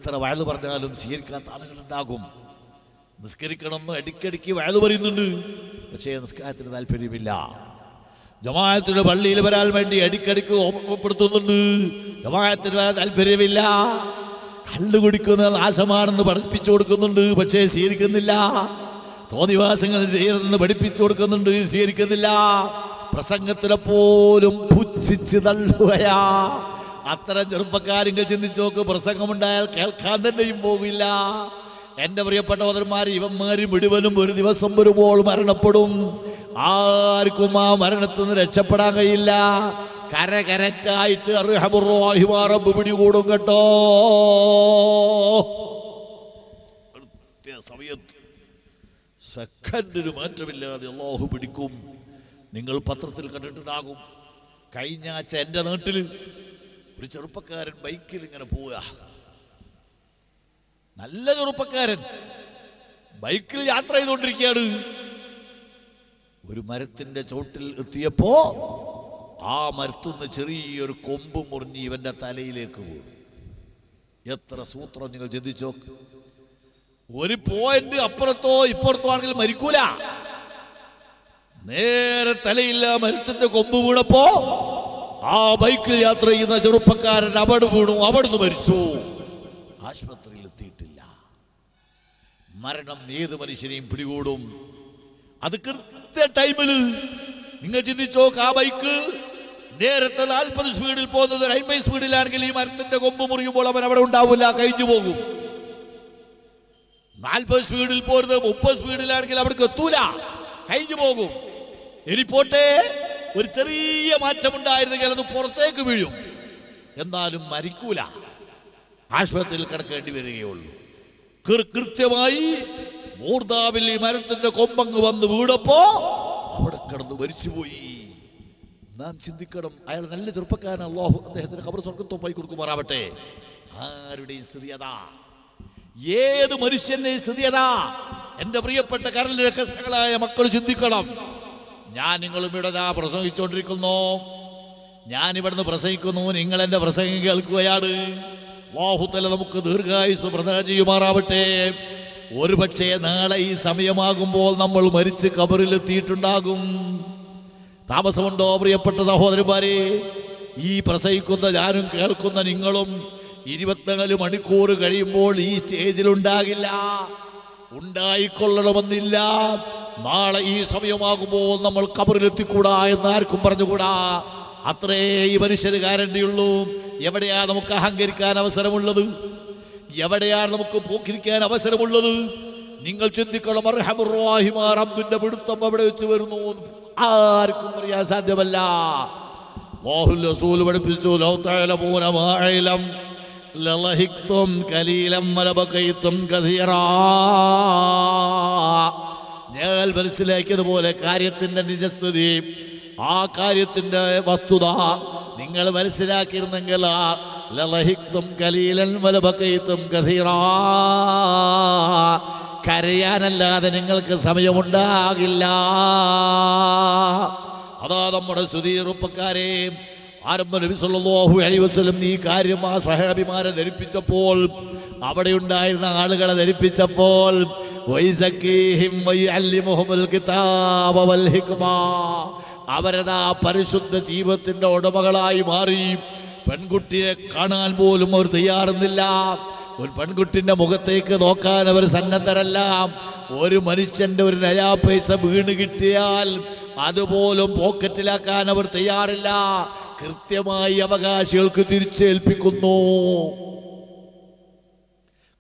എത്ര വയത് പറഞ്ഞാലും സ്വീകരിക്കാത്ത ആളുകളുണ്ടാകും. നിസ്കരിക്കണമെന്ന് ഇടയ്ക്കിടയ്ക്ക് വയത് പറയുന്നുണ്ട്. പക്ഷേ നിസ്കാരത്തിന് താല്പര്യമില്ല. ജമാഅത്തിന്റെ പള്ളിയിൽ വരാൻ വേണ്ടി ഇടയ്ക്കിടയ്ക്ക് ഓർമ്മപ്പെടുത്തുന്നുണ്ട്. ജമാഅത്തിന് വരാൻ താല്പര്യമില്ല. കള്ളു കുടിക്കുന്ന നാശമാണെന്ന് പഠിപ്പിച്ചു കൊടുക്കുന്നുണ്ട്. പക്ഷേ സ്വീകരിക്കുന്നില്ല. തോന്നിവാസങ്ങൾ ചെയ്യണമെന്ന് പഠിപ്പിച്ചു കൊടുക്കുന്നുണ്ട്. സ്വീകരിക്കുന്നില്ല. പ്രസംഗത്തിലെ പോലും പുച്ഛിച്ച് തള്ളുകയാ. അത്തരം ചെറുപ്പക്കാരെങ്കിൽ ചിന്തിച്ചു നോക്ക് പ്രസംഗമുണ്ടായാൽ കേൾക്കാൻ തന്നെയും പോകില്ല എന്റെ പ്രിയപ്പെട്ട സഹോദരന്മാർ ഇവന്മാരും മുഴുവനും ഒരു ദിവസം വരുമ്പോൾ മരണപ്പെടും. ആർക്കും ആ മരണത്തിൽ നിന്ന് രക്ഷപ്പെടാൻ കഴിയില്ല. കരകരറ്റായിട്ട് റബ്ബ് പിടികൂടും കേട്ടോ. സമയത്ത് സെക്കൻഡിന് മാറ്റമില്ലാതെ അള്ളാഹു പിടിക്കും. നിങ്ങൾ പത്രത്തിൽ കണ്ടിട്ടുണ്ടാകും. കഴിഞ്ഞ ആഴ്ച എന്റെ നാട്ടിൽ ഒരു ചെറുപ്പക്കാരൻ ബൈക്കിൽ ഇങ്ങനെ പോവുക. നല്ല ചെറുപ്പക്കാരൻ. ബൈക്കിൽ യാത്ര ചെയ്തുകൊണ്ടിരിക്കുകയാണ്. ഒരു മരത്തിന്റെ ചോട്ടിൽ എത്തിയപ്പോ ആ മരത്തുനിന്ന് ചെറിയൊരു കൊമ്പ് മുറിഞ്ഞ് ഇവന്റെ തലയിലേക്ക് പോകും എത്ര സൂത്രം നിങ്ങൾ ചിന്തിച്ചോ ഒരു പോയിന്റ് അപ്പുറത്തോ ഇപ്പുറത്തോ ആണെങ്കിൽ മരിക്കൂല. നേരെ തലയില്ല മരത്തിന്റെ കൊമ്പ് വീണപ്പോ ആ ബൈക്കിൽ യാത്ര ചെയ്യുന്ന ചെറുപ്പക്കാരൻ അവിടെ വീണു അവിടുന്ന് മരിച്ചു. ആശുപത്രിയിൽ എത്തിയിട്ടില്ല. മരണം ഏത് മനുഷ്യനെയും പിടികൂടും. അത് കൃത്യ ടൈമിൽ നിങ്ങൾ ചിന്തിച്ചോ ആ ബൈക്ക് നേരത്തെ നാൽപ്പത് സ്പീഡിൽ പോകുന്നത് ഒരു സ്പീഡിലാണെങ്കിൽ ഈ മരത്തിന്റെ കൊമ്പ് മുറിയുമ്പോൾ അവൻ അവിടെ ഉണ്ടാവില്ല കഴിഞ്ഞു പോകും. നാൽപ്പത് സ്പീഡിൽ പോരുന്നത് മുപ്പത് സ്പീഡിലാണെങ്കിൽ അവിടേക്ക് എത്തൂല കഴിഞ്ഞു പോകും. ഇനി പോട്ടെ ഒരു ചെറിയ മാറ്റമുണ്ടായിരുന്നെങ്കിൽ അത് പുറത്തേക്ക് വീഴും. എന്നാലും മരിക്കൂല. ആശുപത്രിയിൽ കിടക്കേണ്ടി വരികയുള്ളൂ. കൃത്യമായി മൂർദാവിൽ ഈ മരത്തിന്റെ കൊമ്പങ്ങ് വന്ന് വീടപ്പോ അവിടെ കിടന്ന് മരിച്ചുപോയി. നാം ചിന്തിക്കണം അയാൾ നല്ല ചെറുപ്പക്കാരൻ അള്ളാഹു അദ്ദേഹത്തിന് കബർ സ്വർഗത്തോ പോയി കൊടുക്കുമാറാവട്ടെ ആരുടെയും സ്ഥിതി അതാ? ഏത് മനുഷ്യന്റെ സ്ഥിതി അതാ? എന്റെ പ്രിയപ്പെട്ട കരൽ രഹസ്യങ്ങളായ മക്കൾ ചിന്തിക്കണം. ഞാൻ നിങ്ങളും ഇവിടെ ദാ പ്രസംഗിച്ചുകൊണ്ടിരിക്കുന്നു ഞാൻ ഇവിടുന്ന് പ്രസംഗിക്കുന്നു നിങ്ങൾ എന്റെ പ്രസംഗം കേൾക്കുകയാണ്. വാഹുത്തല നമുക്ക് ദീർഘായുസ് പ്രധാനം ചെയ്യുമാറാവട്ടെ. ഒരു പക്ഷേ നാളെ ഈ സമയമാകുമ്പോൾ നമ്മൾ മരിച്ച് കബറിലെത്തിയിട്ടുണ്ടാകും. താമസമുണ്ടോ പ്രിയപ്പെട്ട സഹോദരന്മാരെ? ഈ പ്രസംഗിക്കുന്ന ഞാനും കേൾക്കുന്ന നിങ്ങളും ഇരുപത്തിനാല് മണിക്കൂർ കഴിയുമ്പോൾ ഈ സ്റ്റേജിലുണ്ടാകില്ല. ഉണ്ടായിക്കൊള്ളണമെന്നില്ല. നാളെ ഈ സമയമാകുമ്പോൾ നമ്മൾ കബറിലെത്തിക്കൂടാ എന്ന് ആർക്കും പറഞ്ഞുകൂടാ? അത്രേ ഈ മനുഷ്യന് ഗ്യാരണ്ടിയുള്ളൂ എവിടെയാ നമുക്ക് അഹങ്കരിക്കാൻ അവസരമുള്ളത്? എവിടെയാ നമുക്ക് പോക്കിരിക്കാൻ അവസരമുള്ളത്? നിങ്ങൾ ചിന്തിക്കണം റബ്ബിന്റെ പിടുത്തം അവിടെ വെച്ച് വരുന്നു ആർക്കും അറിയാൻ സാധ്യമല്ല. പഠിപ്പിച്ചു കലീലം ഞാൻ മനസ്സിലാക്കിയതുപോലെ കാര്യത്തിന്റെ നിജസ്ഥിതി ആ കാര്യത്തിന്റെ വസ്തുത നിങ്ങൾ മനസ്സിലാക്കിയിരുന്നെങ്കിൽ ആ ലളഹിക്തും കലീലൻ വലബഖൈതും കസീറാ കരയാനല്ലാതെ നിങ്ങൾക്ക് സമയമുണ്ടാകില്ല. അതാ നമ്മുടെ സുധീറുപ്പക്കാരെ ആരംഭ നബി സല്ലല്ലാഹു അലൈഹി വസല്ലം ഈ കാര്യം ആ സഹാബിമാരെ ധരിപ്പിച്ചപ്പോൾ അവിടെ ഉണ്ടായിരുന്ന ആളുകളെ ധരിപ്പിച്ചപ്പോൾ അവരതാ പരിശുദ്ധ ജീവിതത്തിന്റെ ഉടമകളായി മാറി. പെൺകുട്ടിയെ കാണാൻ പോലും അവർ തയ്യാറുന്നില്ല. ഒരു പെൺകുട്ടിന്റെ മുഖത്തേക്ക് നോക്കാൻ അവർ സന്നദ്ധരല്ല. ഒരു മനുഷ്യന്റെ ഒരു നയാ പൈസ വീണ് കിട്ടിയാൽ അതുപോലും പോക്കറ്റിലാക്കാൻ അവർ തയ്യാറില്ല. കൃത്യമായി അവകാശികൾക്ക് തിരിച്ചേൽപ്പിക്കുന്നു.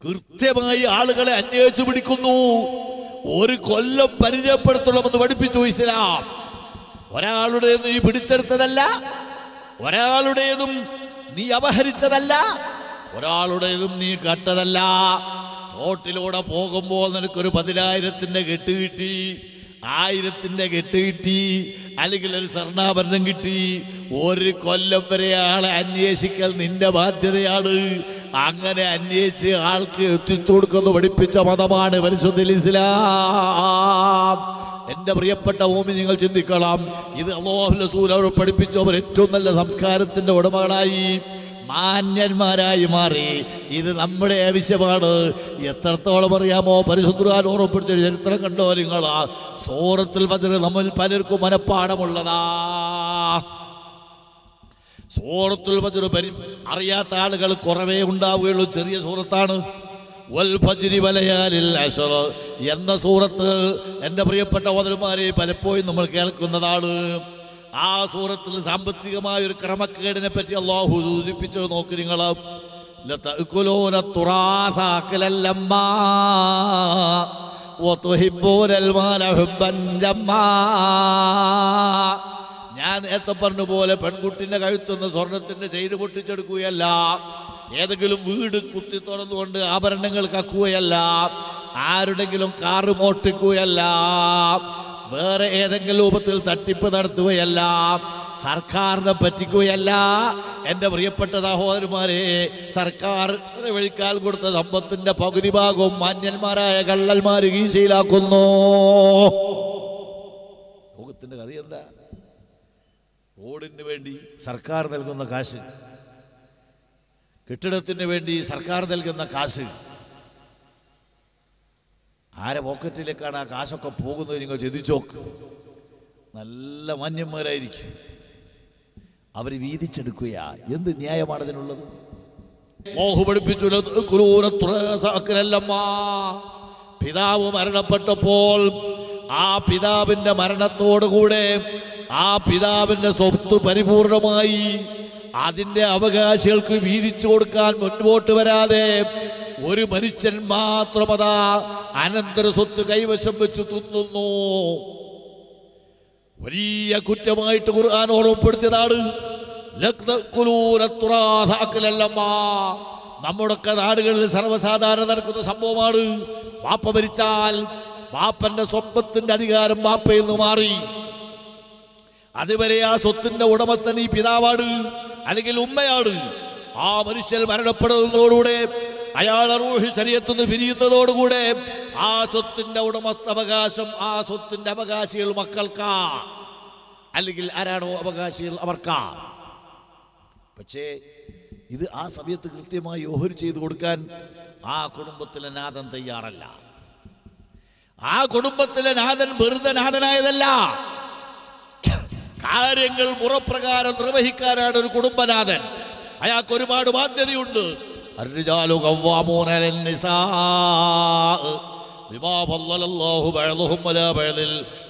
കൃത്യമായി ആളുകളെ അന്വേഷിച്ചു പിടിക്കുന്നു. ഒരു കൊല്ലം പരിചയപ്പെടുത്തണമെന്ന് പഠിപ്പിച്ചു ഇസ്ലാം. ഒരാളുടെ നീ പിടിച്ചെടുത്തതല്ല. ഒരാളുടേതും നീ അപഹരിച്ചതല്ല. ഒരാളുടേതും നീ കട്ടതല്ല റോട്ടിലൂടെ പോകുമ്പോൾ നിനക്കൊരു പതിനായിരത്തിന്റെ കെട്ട് കിട്ടി. ആയിരത്തിന്റെ കെട്ട് കിട്ടി അല്ലെങ്കിൽ ഒരു സ്വർണാഭരണം കിട്ടി. ഒരു കൊല്ലം വരെ ആളെ അന്വേഷിക്കൽ നിന്റെ ബാധ്യതയാണ്. അങ്ങനെ അന്വേഷിച്ച് ആൾക്ക് എത്തിച്ചു കൊടുക്കുന്നു പഠിപ്പിച്ച മതമാണ് പരിശുദ്ധ ഇസ്ലാം. എന്റെ പ്രിയപ്പെട്ട ഭൂമി നിങ്ങൾ ചിന്തിക്കണം. ഇത് അള്ളാഹു റസൂൽ അവർ പഠിപ്പിച്ചവർ ഏറ്റവും നല്ല സംസ്കാരത്തിന്റെ ഉടമകളായി. മാന്യന്മാരായി മാറി. ഇത് നമ്മുടെ ആവശ്യമാണ്. എത്രത്തോളം അറിയാമോ? പരിശുദ്ധാൻ ഓർമ്മപ്പെടുത്തിയ ചരിത്രം കണ്ടോ നിങ്ങൾ സൂറത്തിൽ വന്നിട്ട് നമ്മൾ പലർക്കും മനപ്പാടമുള്ളതാ. സൂറത്തുൽ വന്നിട്ട് പരി അറിയാത്ത ആളുകൾ കുറവേ ഉണ്ടാവുകയുള്ളൂ. ചെറിയ സൂറത്താണ്. എന്ന സൂറത്ത് എന്റെ പ്രിയപ്പെട്ട ഓതന്മാരെ പലപ്പോഴും നമ്മൾ കേൾക്കുന്നതാണ്. ആ സൂറത്തിൽ സാമ്പത്തികമായ ഒരു ക്രമക്കേടിനെ പറ്റി അള്ളാഹു സൂചിപ്പിച്ചത് നോക്ക് നിങ്ങൾ ഞാൻ നേരത്തെ പറഞ്ഞ പോലെ പെൺകുട്ടിന്റെ കഴുത്തുനിന്ന് സ്വർണത്തിന്റെ ചെയ്ത് പൊട്ടിച്ചെടുക്കുകയല്ല ഏതെങ്കിലും വീട് കുത്തി തുറന്നുകൊണ്ട് ആഭരണങ്ങൾ കക്കുകയല്ല ആരുടെങ്കിലും കാറ് മോട്ടിക്കുകയല്ല വേറെ ഏതെങ്കിലും രൂപത്തിൽ തട്ടിപ്പ് നടത്തുകയല്ല സർക്കാരിനെ പറ്റിക്കുകയല്ല. എന്റെ പ്രിയപ്പെട്ട സഹോദരന്മാരെ ഇത്ര വഴിക്കാൽ കൊടുത്ത സമ്പത്തിന്റെ പകുതി ഭാഗവും മാന്യന്മാരായ കള്ളന്മാർ കീശയിലാക്കുന്നു ലോകത്തിന്റെ കഥ എന്താ? റോഡിന് വേണ്ടി സർക്കാർ നൽകുന്ന കാശ് കെട്ടിടത്തിന് വേണ്ടി സർക്കാർ നൽകുന്ന കാശ് ആരെ പോക്കറ്റിലേക്കാണ് ആ കാശൊക്കെ പോകുന്നത് നിങ്ങൾ ചിന്തിച്ചോക്ക് നല്ല മാന്യന്മാരായിരിക്കും. അവർ വീതിച്ചെടുക്കുക എന്ത് ന്യായമാണ് അതിനുള്ളത്. പിതാവ് മരണപ്പെട്ടപ്പോൾ ആ പിതാവിന്റെ മരണത്തോടുകൂടെ ആ പിതാവിന്റെ സ്വത്ത് പരിപൂർണമായി അതിന്റെ അവകാശികൾക്ക് വീതിച്ചു കൊടുക്കാൻ മുൻപോട്ട് വരാതെ ഒരു മനുഷ്യൻ മാത്രം അതാ അനന്തര സ്വത്ത് കൈവശം വെച്ച് തിന്നുന്നു. വലിയ കുറ്റമായിട്ട് ഖുർആൻ ഓർമ്മപ്പെടുത്തിയതാണ്. നമ്മുടെ നാടുകളിൽ സർവസാധാരണ നടക്കുന്ന സംഭവമാണ്. വാപ്പ മരിച്ചാൽ വാപ്പന്റെ സ്വപ്നത്തിന്റെ അധികാരം വാപ്പയിൽ നിന്ന് മാറി. അതുവരെ ആ സ്വത്തിന്റെ ഉടമസ്ഥൻ ഈ പിതാവാണ് അല്ലെങ്കിൽ ഉമ്മയാണ്. ആ മനുഷ്യൻ മരണപ്പെടുന്നതോടുകൂടെ അയാളെ റൂഹി ശരീരത്തുനിന്ന് പിരിയുന്നതോടുകൂടെ ആ സ്വത്തിന്റെ ഉടമസ്ഥ അവകാശം ആ സ്വത്തിന്റെ അവകാശികൾ മക്കൾക്കാ. അല്ലെങ്കിൽ ആരാണോ അവകാശികൾ അവർക്കാ. പക്ഷേ ഇത് ആ സമയത്ത് കൃത്യമായി ഓഹരി ചെയ്തു കൊടുക്കാൻ ആ കുടുംബത്തിലെ നാഥൻ തയ്യാറല്ല. ആ കുടുംബത്തിലെ നാഥൻ വെറുതെ നാഥനായതല്ല. കാര്യങ്ങൾ മുറപ്രകാരം നിർവഹിക്കാനാണ് ഒരു കുടുംബനാഥൻ. അയാൾക്ക് ഒരുപാട് ബാധ്യതയുണ്ട്. الرجال قوامون على النساء بما فضل الله بعضهم على بعض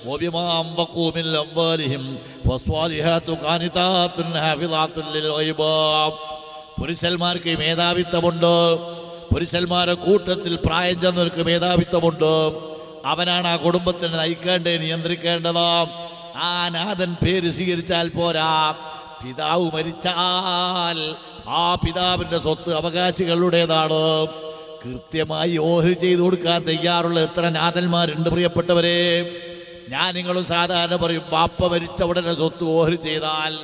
وبما أنفقوا من أموالهم فالصالحات قانتات حافظات للغيب പുരുഷന്മാർക്ക് മേധാവിത്വമുണ്ട് പുരുഷന്മാരുടെ കൂട്ടത്തിൽ പ്രായം ചെന്നവർക്ക് മേധാവിത്വമുണ്ട് അവനാണ് ആ കുടുംബത്തിനെ നയിക്കേണ്ടത് നിയന്ത്രിക്കേണ്ടത് ആ നാഥൻ പേര് സ്വീകരിച്ചാൽ പോരാ പിതാവ് മരിച്ചാൽ ആ പിതാവിന്റെ സ്വത്ത് അവകാശികളുടേതാണ്. കൃത്യമായി ഓഹരി ചെയ്തു കൊടുക്കാൻ തയ്യാറുള്ള എത്ര നാഥന്മാരുണ്ട് പ്രിയപ്പെട്ടവരെ? ഞാൻ നിങ്ങളും സാധാരണ പറയും ബാപ്പ മരിച്ച ഉടനെ സ്വത്ത് ഓഹരി ചെയ്താൽ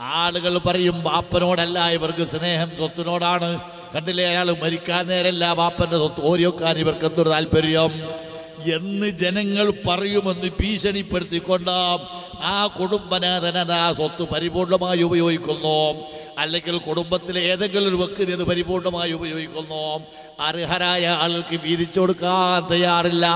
ആളുകൾ പറയും ബാപ്പനോടല്ല ഇവർക്ക് സ്നേഹം സ്വത്തിനോടാണ്. കണ്ടില്ലേ അയാൾ മരിക്കാൻ നേരല്ല ബാപ്പന്റെ സ്വത്ത് ഓരിയൊക്കാൻ ഇവർക്ക് എന്തൊരു താല്പര്യം? എന്ന് ജനങ്ങൾ പറയുമെന്ന് ഭീഷണിപ്പെടുത്തിക്കൊണ്ട് ആ കുടുംബനാഥനത് ആ സ്വത്ത് പരിപൂർണമായി ഉപയോഗിക്കുന്നു. അല്ലെങ്കിൽ കുടുംബത്തിലെ ഏതെങ്കിലും ഒരു വ്യക്തി അത് പരിപൂർണമായി ഉപയോഗിക്കുന്നു. അർഹരായ ആൾക്ക് വീതിച്ചു കൊടുക്കാൻ തയ്യാറില്ല.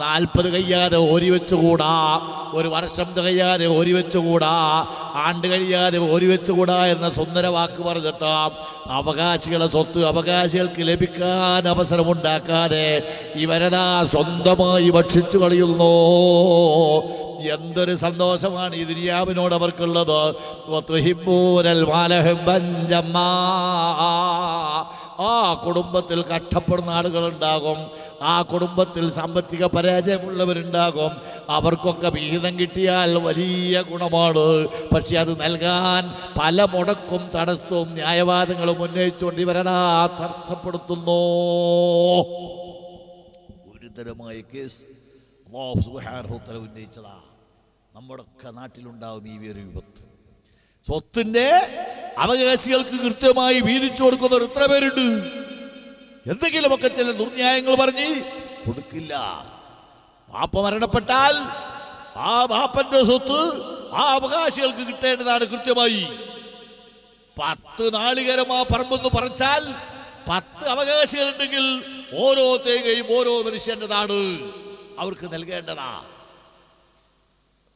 നാൽപ്പത് കഴിയാതെ ഓരി വെച്ചുകൂടാ. ഒരു വർഷം തികയാതെ ഓരി വെച്ചുകൂടാ. ആണ്ട് കഴിയാതെ ഓരി വെച്ചുകൂടാ എന്ന സുന്ദര വാക്ക് പറഞ്ഞിട്ട് അവകാശികളെ സ്വത്ത് അവകാശികൾക്ക് ലഭിക്കാൻ അവസരമുണ്ടാക്കാതെ ഇവരതാ സ്വന്തമായി ഭക്ഷിച്ചു കളയുന്നു. എന്തൊരു സന്തോഷമാണ് ഈ ദുര്യാവിനോട് അവർക്കുള്ളത്. ആ കുടുംബത്തിൽ കഷ്ടപ്പെടുന്ന ആളുകളുണ്ടാകും. ആ കുടുംബത്തിൽ സാമ്പത്തിക പരാജയമുള്ളവരുണ്ടാകും. അവർക്കൊക്കെ വിഹിതം കിട്ടിയാൽ വലിയ ഗുണമാണ്. പക്ഷെ അത് നൽകാൻ പല മുടക്കും തടസ്സവും ന്യായവാദങ്ങളും ഉന്നയിച്ചുകൊണ്ട് ഇവരതാ തടസ്സപ്പെടുത്തുന്നു. ഗുരുതരമായ കേസ്. ഉന്നയിച്ചതാ. നമ്മുടെയൊക്കെ നാട്ടിലുണ്ടാവും ഈ ഒരു വിപത്ത്. സ്വത്തിന്റെ അവകാശികൾക്ക് കൃത്യമായി വീതിച്ചു കൊടുക്കുന്നവർ എത്ര പേരുണ്ട്. എന്തെങ്കിലുമൊക്കെ ചില ദുർന്യായങ്ങൾ പറഞ്ഞ് കൊടുക്കില്ല. വാപ്പ മരണപ്പെട്ടാൽ ആ വാപ്പന്റെ സ്വത്ത് ആ അവകാശികൾക്ക് കിട്ടേണ്ടതാണ് കൃത്യമായി. പത്ത് നാളികരം ആ പറമ്പെന്ന് പറഞ്ഞാൽ പത്ത് അവകാശികളുണ്ടെങ്കിൽ ഓരോ തേങ്ങയും ഓരോ മനുഷ്യന്റെതാണ്. അവർക്ക് നൽകേണ്ടതാ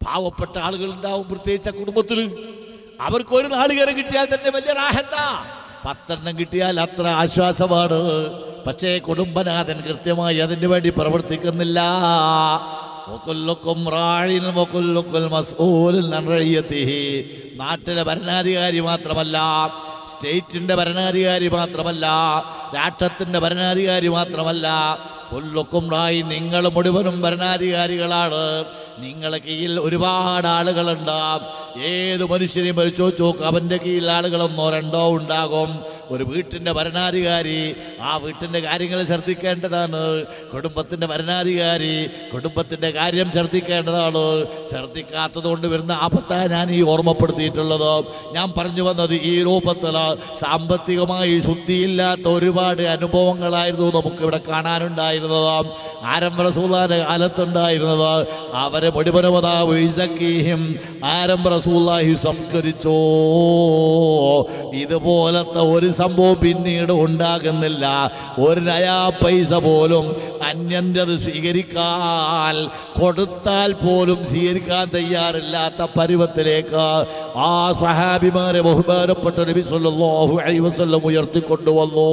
പാവപ്പെട്ട ആളുകൾ ഉണ്ടാവും പ്രത്യേകിച്ച് കുടുംബത്തിൽ. അവർക്ക് ഒരു നാളികേരം കിട്ടിയാൽ തന്നെ വലിയ റാഹത്താ. പത്തെണ്ണം കിട്ടിയാൽ അത്ര ആശ്വാസമാണ്. പക്ഷേ കുടുംബനാഥൻ കൃത്യമായി അതിനു വേണ്ടി പ്രവർത്തിക്കുന്നില്ല. നാട്ടിലെ ഭരണാധികാരി മാത്രമല്ല സ്റ്റേറ്റിന്റെ ഭരണാധികാരി മാത്രമല്ല രാഷ്ട്രത്തിന്റെ ഭരണാധികാരി മാത്രമല്ല കൊല്ലൊക്കും റായി നിങ്ങൾ മുഴുവനും ഭരണാധികാരികളാണ്. നിങ്ങളെ കീഴിൽ ഒരുപാട് ആളുകളുണ്ട് ഏത് മനുഷ്യനെയും പരിശോധിച്ച് ചോക്ക് അവന്റെ കീഴിൽ ആളുകളൊന്നോ രണ്ടോ ഉണ്ടാകും. ഒരു വീട്ടിന്റെ ഭരണാധികാരി ആ വീട്ടിന്റെ കാര്യങ്ങൾ ശ്രദ്ധിക്കേണ്ടതാണ്. കുടുംബത്തിന്റെ ഭരണാധികാരി കുടുംബത്തിന്റെ കാര്യം ശ്രദ്ധിക്കേണ്ടതാണ്. ശ്രദ്ധിക്കാത്തത് കൊണ്ട് വരുന്ന ആപത്താണ് ഞാൻ ഈ ഓർമ്മപ്പെടുത്തിയിട്ടുള്ളത്. ഞാൻ പറഞ്ഞു വന്നത് ഈ രൂപത്തിൽ സാമ്പത്തികമായി ശുദ്ധിയില്ലാത്ത ഒരുപാട് അനുഭവങ്ങളായിരുന്നു നമുക്കിവിടെ കാണാനുണ്ടായിരുന്നത്. ആരംഭ റസൂലാന്റെ കാലത്തുണ്ടായിരുന്നത്. അവരെ മുടിപരമതാഹിം ആരംഭ റസൂലാഹി സംസ്കരിച്ചോ? ഇതുപോലത്തെ ഒരു സംഭവം പിന്നീട് ഉണ്ടാകുന്നില്ല. ഒരു നയാ പൈസ പോലും അന്യന്റെത് സ്വീകരിക്കാൻ കൊടുത്താൽ പോലും സ്വീകരിക്കാൻ തയ്യാറില്ലാത്ത പരുവത്തിലേക്ക് ആ സഹാബിമാരെ ബഹുമാനപ്പെട്ട നബി സല്ലല്ലാഹു അലൈഹി വസല്ലം ഉയർത്തിക്കൊണ്ടുവന്നു.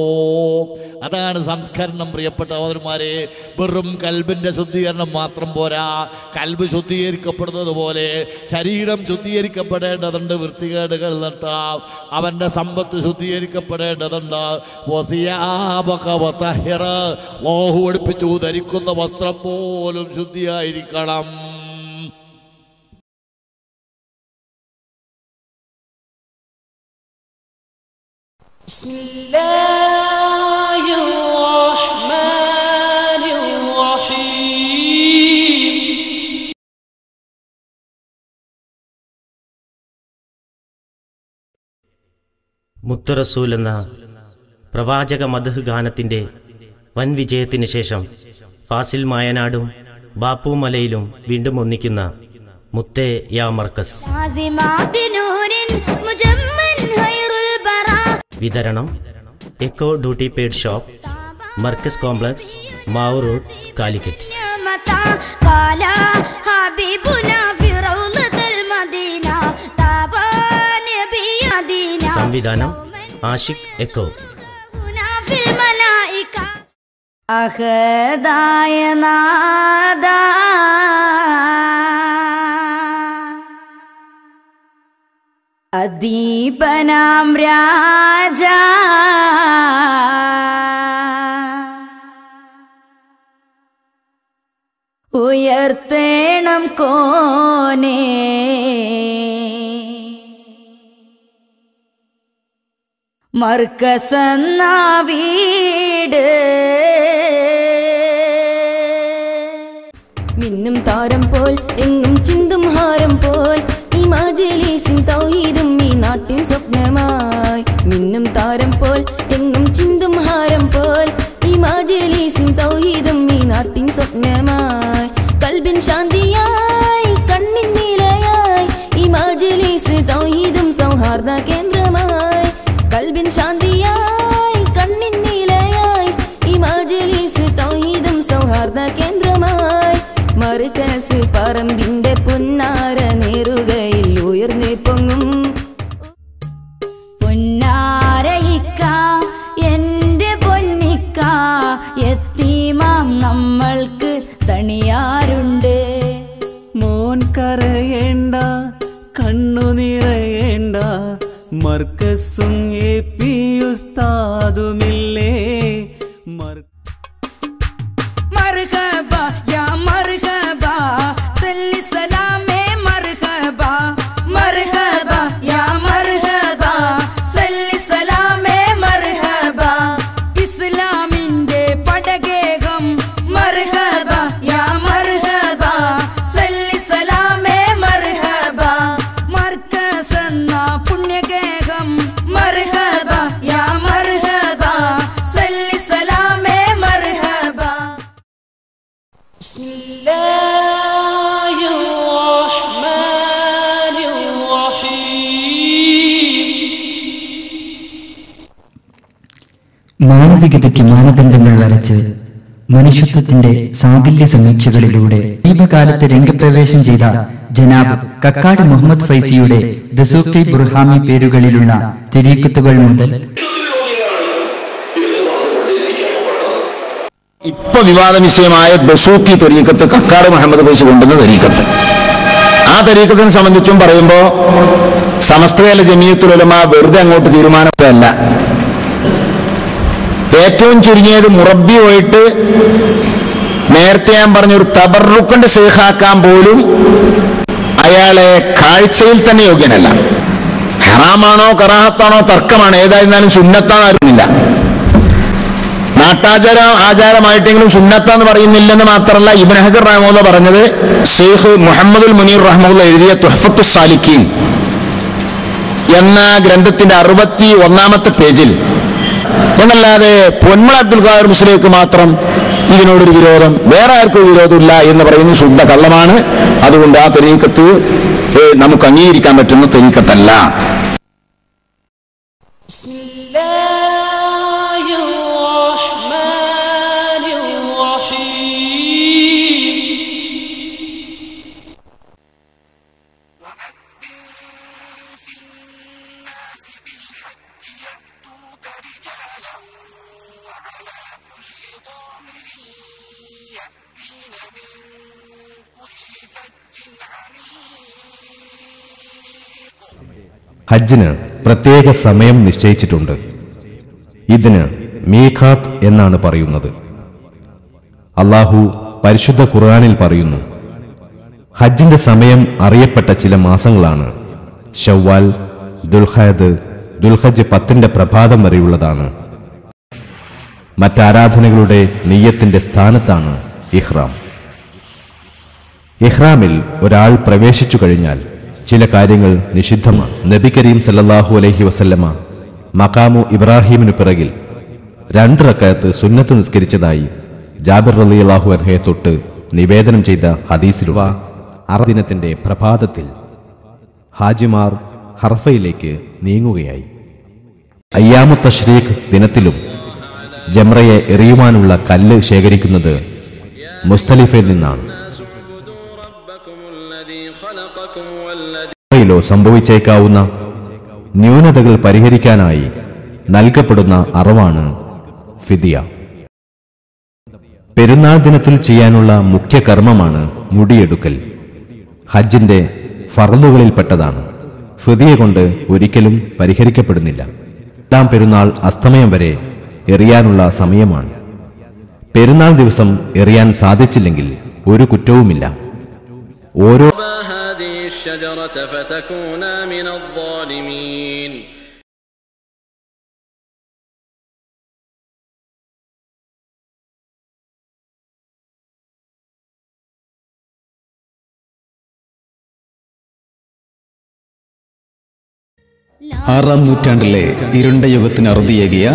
അതാണ് സംസ്കരണം പ്രിയപ്പെട്ട അവന്മാരെ വെറും കൽബിന്റെ ശുദ്ധീകരണം മാത്രം പോരാ. കൽബ് ശുദ്ധീകരിക്കപ്പെടുന്നത് പോലെ ശരീരം ശുദ്ധീകരിക്കപ്പെടേണ്ടതുണ്ട് വൃത്തികേടുകൾ നട്ട അവന്റെ സമ്പത്ത് ശുദ്ധീകരിക്കപ്പെടേണ്ടതുണ്ട് വസിയാബക വതഹിറ. ലോഹു ഒടിപ്പിച്ചു ധരിക്കുന്ന വസ്ത്രം പോലും ശുദ്ധിയായിരിക്കണം بسم الله മുത്തറസൂൽ എന്ന പ്രവാചക മധു ഗാനത്തിന്റെ വൻ വിജയത്തിന് ശേഷം ഫാസിൽ മായനാടും ബാപ്പു മലയിലും വീണ്ടും ഒന്നിക്കുന്ന മുത്തേ യാ മർക്കസ്. വിതരണം Echo duty paid shop Markaz complex Mavoor road Calicut. സംവിധാനം ആഷിഖ് എക്കോ. അഹദായ അദീപനാം രാജ. ഉയർത്തേണം കോനേ. മർക്കസന്ന വീട്. മിന്നും താരം പോൽ എങ്ങും ചിന്തും ഹാരം പോൽ ഈ തൗഹീദും ഈ നാട്ടിൻ സ്വപ്നമായി. മിന്നും താരം പോൽ എങ്ങും ചിന്തും ഹാരം പോൽ ഈ തൗഹീദും ഈ നാട്ടിൻ സ്വപ്നമായി. കൽബിൻ ശാന്തിയായി കണ്ണിൻ നിലയായി ഈ തൗഹീദും സൗഹാർദ്ദ കേന്ദ്രമായി. കൽബിൻ ശാന്തിയായി കണ്ണിൻ നീലയായി ഈ മാജലീസ് തൗഹീദും സൗഹാർദ്ദ കേന്ദ്രമായി. മറുകസ് പറമ്പിന്റെ പുന്നാര നേറുകയിൽ ഉയർന്നു പൊങ്ങും. പൊന്നാരയിക്ക എന്റെ പൊന്നിക്ക എത്തിമാം നമ്മൾക്ക് തണിയാറുണ്ട് മർക്കസും എ പി ഉസ്താദുമില്ലേ? മർ മാനവികതയ്ക്ക് മാനദണ്ഡങ്ങൾ വരച്ച് മനുഷ്യത്വത്തിന്റെ സാകല്യ സമീക്ഷകളിലൂടെ ദീപകാലത്ത് രംഗപ്രവേശം ചെയ്ത ജനാബ് കക്കാട് മുഹമ്മദ് ഫൈസിയുടെ ദസൂക്കി ബുർഹാമി പേരുകളിലുള്ള തിരീക്കത്തുകൾ മുതൽ ഇപ്പൊ വിവാദ വിഷയമായ ദസൂക്കി തെരീക്കത്ത് കക്കാട് മുഹമ്മദ് ഫൈസി കൊണ്ടുവന്ന തെരീക്കത്ത് ആ തെരീക്കത്തിനെ സംബന്ധിച്ചും പറയുമ്പോ സമസ്തകല ജമീയത്തുലമ വെറുതെ അങ്ങോട്ട് തീരുമാനമല്ല ഏറ്റവും ചുരുങ്ങിയത് മുറബി പോയിട്ട് നേരത്തെ ഞാൻ പറഞ്ഞ ഒരു തബറുക്കണ്ട് സേഹാക്കാൻ പോലും അയാളെ കാഴ്ചയിൽ തന്നെ യോഗ്യനല്ല. ഹറാമാണോ കറാഹത്താണോ തർക്കമാണ് ഏതായിരുന്നാലും സുന്നത്താന്ന് അറിയുന്നില്ല നാട്ടാചാര ആചാരമായിട്ടെങ്കിലും സുന്നത്താന്ന് പറയുന്നില്ലെന്ന് മാത്രമല്ല ഇബൻ ഹജർ റഹ്മുല്ല പറഞ്ഞത് ഷെയ്ഖ് മുഹമ്മദുൽ മുനീർ റഹ്മുല്ല എഴുതിയ തുഹഫത്തു സാലിഖീൻ എന്ന ഗ്രന്ഥത്തിന്റെ അറുപത്തി ഒന്നാമത്തെ പേജിൽ എന്നല്ലാതെ പൊന്മള അബ്ദുൽ ഖാദർ മുസ്ലിക്ക് മാത്രം ഇതിനോടൊരു വിരോധം. വേറെ ആർക്കും വിരോധമില്ല എന്ന് പറയുന്നത് ശുദ്ധ കള്ളമാണ്. അതുകൊണ്ട് ആ തെരീക്കത്ത് നമുക്ക് അംഗീകരിക്കാൻ പറ്റുന്ന തെരീക്കത്തല്ല. ഹജ്ജിന് പ്രത്യേക സമയം നിശ്ചയിച്ചിട്ടുണ്ട്. ഇതിന് മീഖാത്ത് എന്നാണ് പറയുന്നത്. അള്ളാഹു പരിശുദ്ധ ഖുർആാനിൽ പറയുന്നു ഹജ്ജിന്റെ സമയം അറിയപ്പെട്ട ചില മാസങ്ങളാണ് ഷവ്വാൽ ദുൽഹദ് ദുൽഹജ് പത്തിന്റെ പ്രഭാതം വരെയുള്ളതാണ്. മറ്റാരാധനകളുടെ നെയ്യത്തിന്റെ സ്ഥാനത്താണ് ഇഹ്റാം. ഇഹ്റാമിൽ ഒരാൾ പ്രവേശിച്ചു കഴിഞ്ഞാൽ ചില കാര്യങ്ങൾ നിഷിദ്ധമാണ് നബി കരീം സല്ലാഹു അലൈഹി വസല്ലമ മക്കാമു ഇബ്രാഹിമിനു പിറകിൽ രണ്ട് റക്കായത്ത് സുന്നത്ത് നിസ്കരിച്ചതായി ജാബിർ അലി അള്ളാഹു അൻഹയെ തൊട്ട് നിവേദനം ചെയ്ത ഹദീസിലുവ അറദിനത്തിന്റെ പ്രഭാതത്തിൽ ഹാജിമാർ ഹർഫയിലേക്ക് നീങ്ങുകയായി. അയ്യാമു തഷ്രീഖ് ദിനത്തിലും ജംറയെ എറിയുവാനുള്ള കല്ല് ശേഖരിക്കുന്നത് മുസ്തലിഫയിൽ നിന്നാണ്. ഭാവിയിലോ സംഭവിച്ചേക്കാവുന്ന ന്യൂനതകൾ പരിഹരിക്കാനായി നൽകപ്പെടുന്ന അറിവാണ് ഫിദിയ. പെരുന്നാൾ ദിനത്തിൽ ചെയ്യാനുള്ള മുഖ്യ കർമ്മമാണ് മുടിയെടുക്കൽ. ഹജ്ജിന്റെ ഫറലുകളിൽപ്പെട്ടതാണ് ഫിദിയ കൊണ്ട് ഒരിക്കലും പരിഹരിക്കപ്പെടുന്നില്ല. രണ്ടാം പെരുന്നാൾ അസ്തമയം വരെ എറിയാനുള്ള സമയമാണ്. പെരുന്നാൾ ദിവസം എറിയാൻ സാധിച്ചില്ലെങ്കിൽ ഒരു കുറ്റവുമില്ല. ഓരോ الشجرة فتكونا من الظالمين ആറാം നൂറ്റാണ്ടിലെ ഇരുണ്ട യുഗത്തിന് അറുതിയേകിയ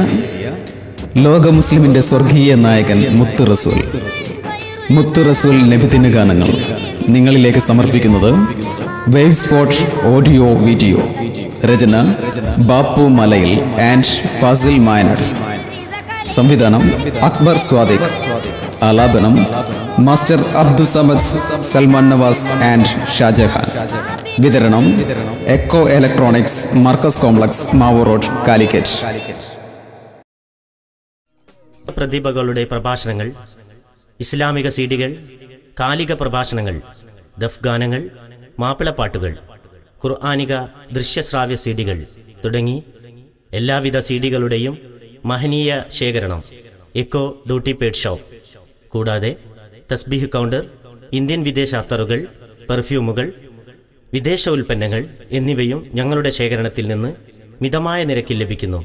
ലോക മുസ്ലിമിന്റെ സ്വർഗീയ നായകൻ മുത്ത് റസൂൽ മുത്ത് റസൂൽ നബിദിന ഗാനങ്ങൾ നിങ്ങളിലേക്ക് സമർപ്പിക്കുന്നത് വേവ് സ്പോട്ട് ഓഡിയോ വീഡിയോ രചന ബാപ്പു മലയിൽ ആൻഡ് ഫാസിൽ മായനാട് സംവിധാനം അക്ബർ സ്വാദിഖ്. ആലാപനം മാസ്റ്റർ അബ്ദുൽ സമദ് സൽമാൻ നവാസ് ആൻഡ് ഷാജഹാൻ. വിതരണം Echo electronics Markaz complex Mavoor road Calicut. പ്രതിഭകളുടെ പ്രഭാഷണങ്ങൾ ഇസ്ലാമിക സീഡികൾ കാലിക പ്രഭാഷണങ്ങൾ ദഫ് ഗാനങ്ങൾ മാപ്പിളപ്പാട്ടുകൾ ഖുർആാനിക ദൃശ്യശ്രാവ്യ സീഡികൾ തുടങ്ങി എല്ലാവിധ സീഡികളുടെയും മഹനീയ ശേഖരണം എക്കോ ഡ്യൂട്ടി പേഡ് ഷോപ്പ് കൂടാതെ തസ്ബീഹ് കൗണ്ടർ ഇന്ത്യൻ വിദേശ അത്തറുകൾ പെർഫ്യൂമുകൾ വിദേശ ഉൽപ്പന്നങ്ങൾ എന്നിവയും ഞങ്ങളുടെ ശേഖരണത്തിൽ നിന്ന് മിതമായ നിരക്കിൽ ലഭിക്കുന്നു.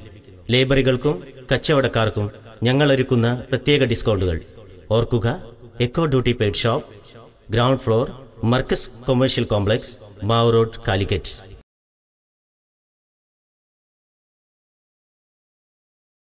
ലേബറികൾക്കും കച്ചവടക്കാർക്കും ഞങ്ങൾ ഒരുക്കുന്ന പ്രത്യേക ഡിസ്കൗണ്ടുകൾ. ഓർക്കുക Echo duty paid shop ground floor Markaz commercial complex മാവ് റോഡ് കാലിക്കറ്റ്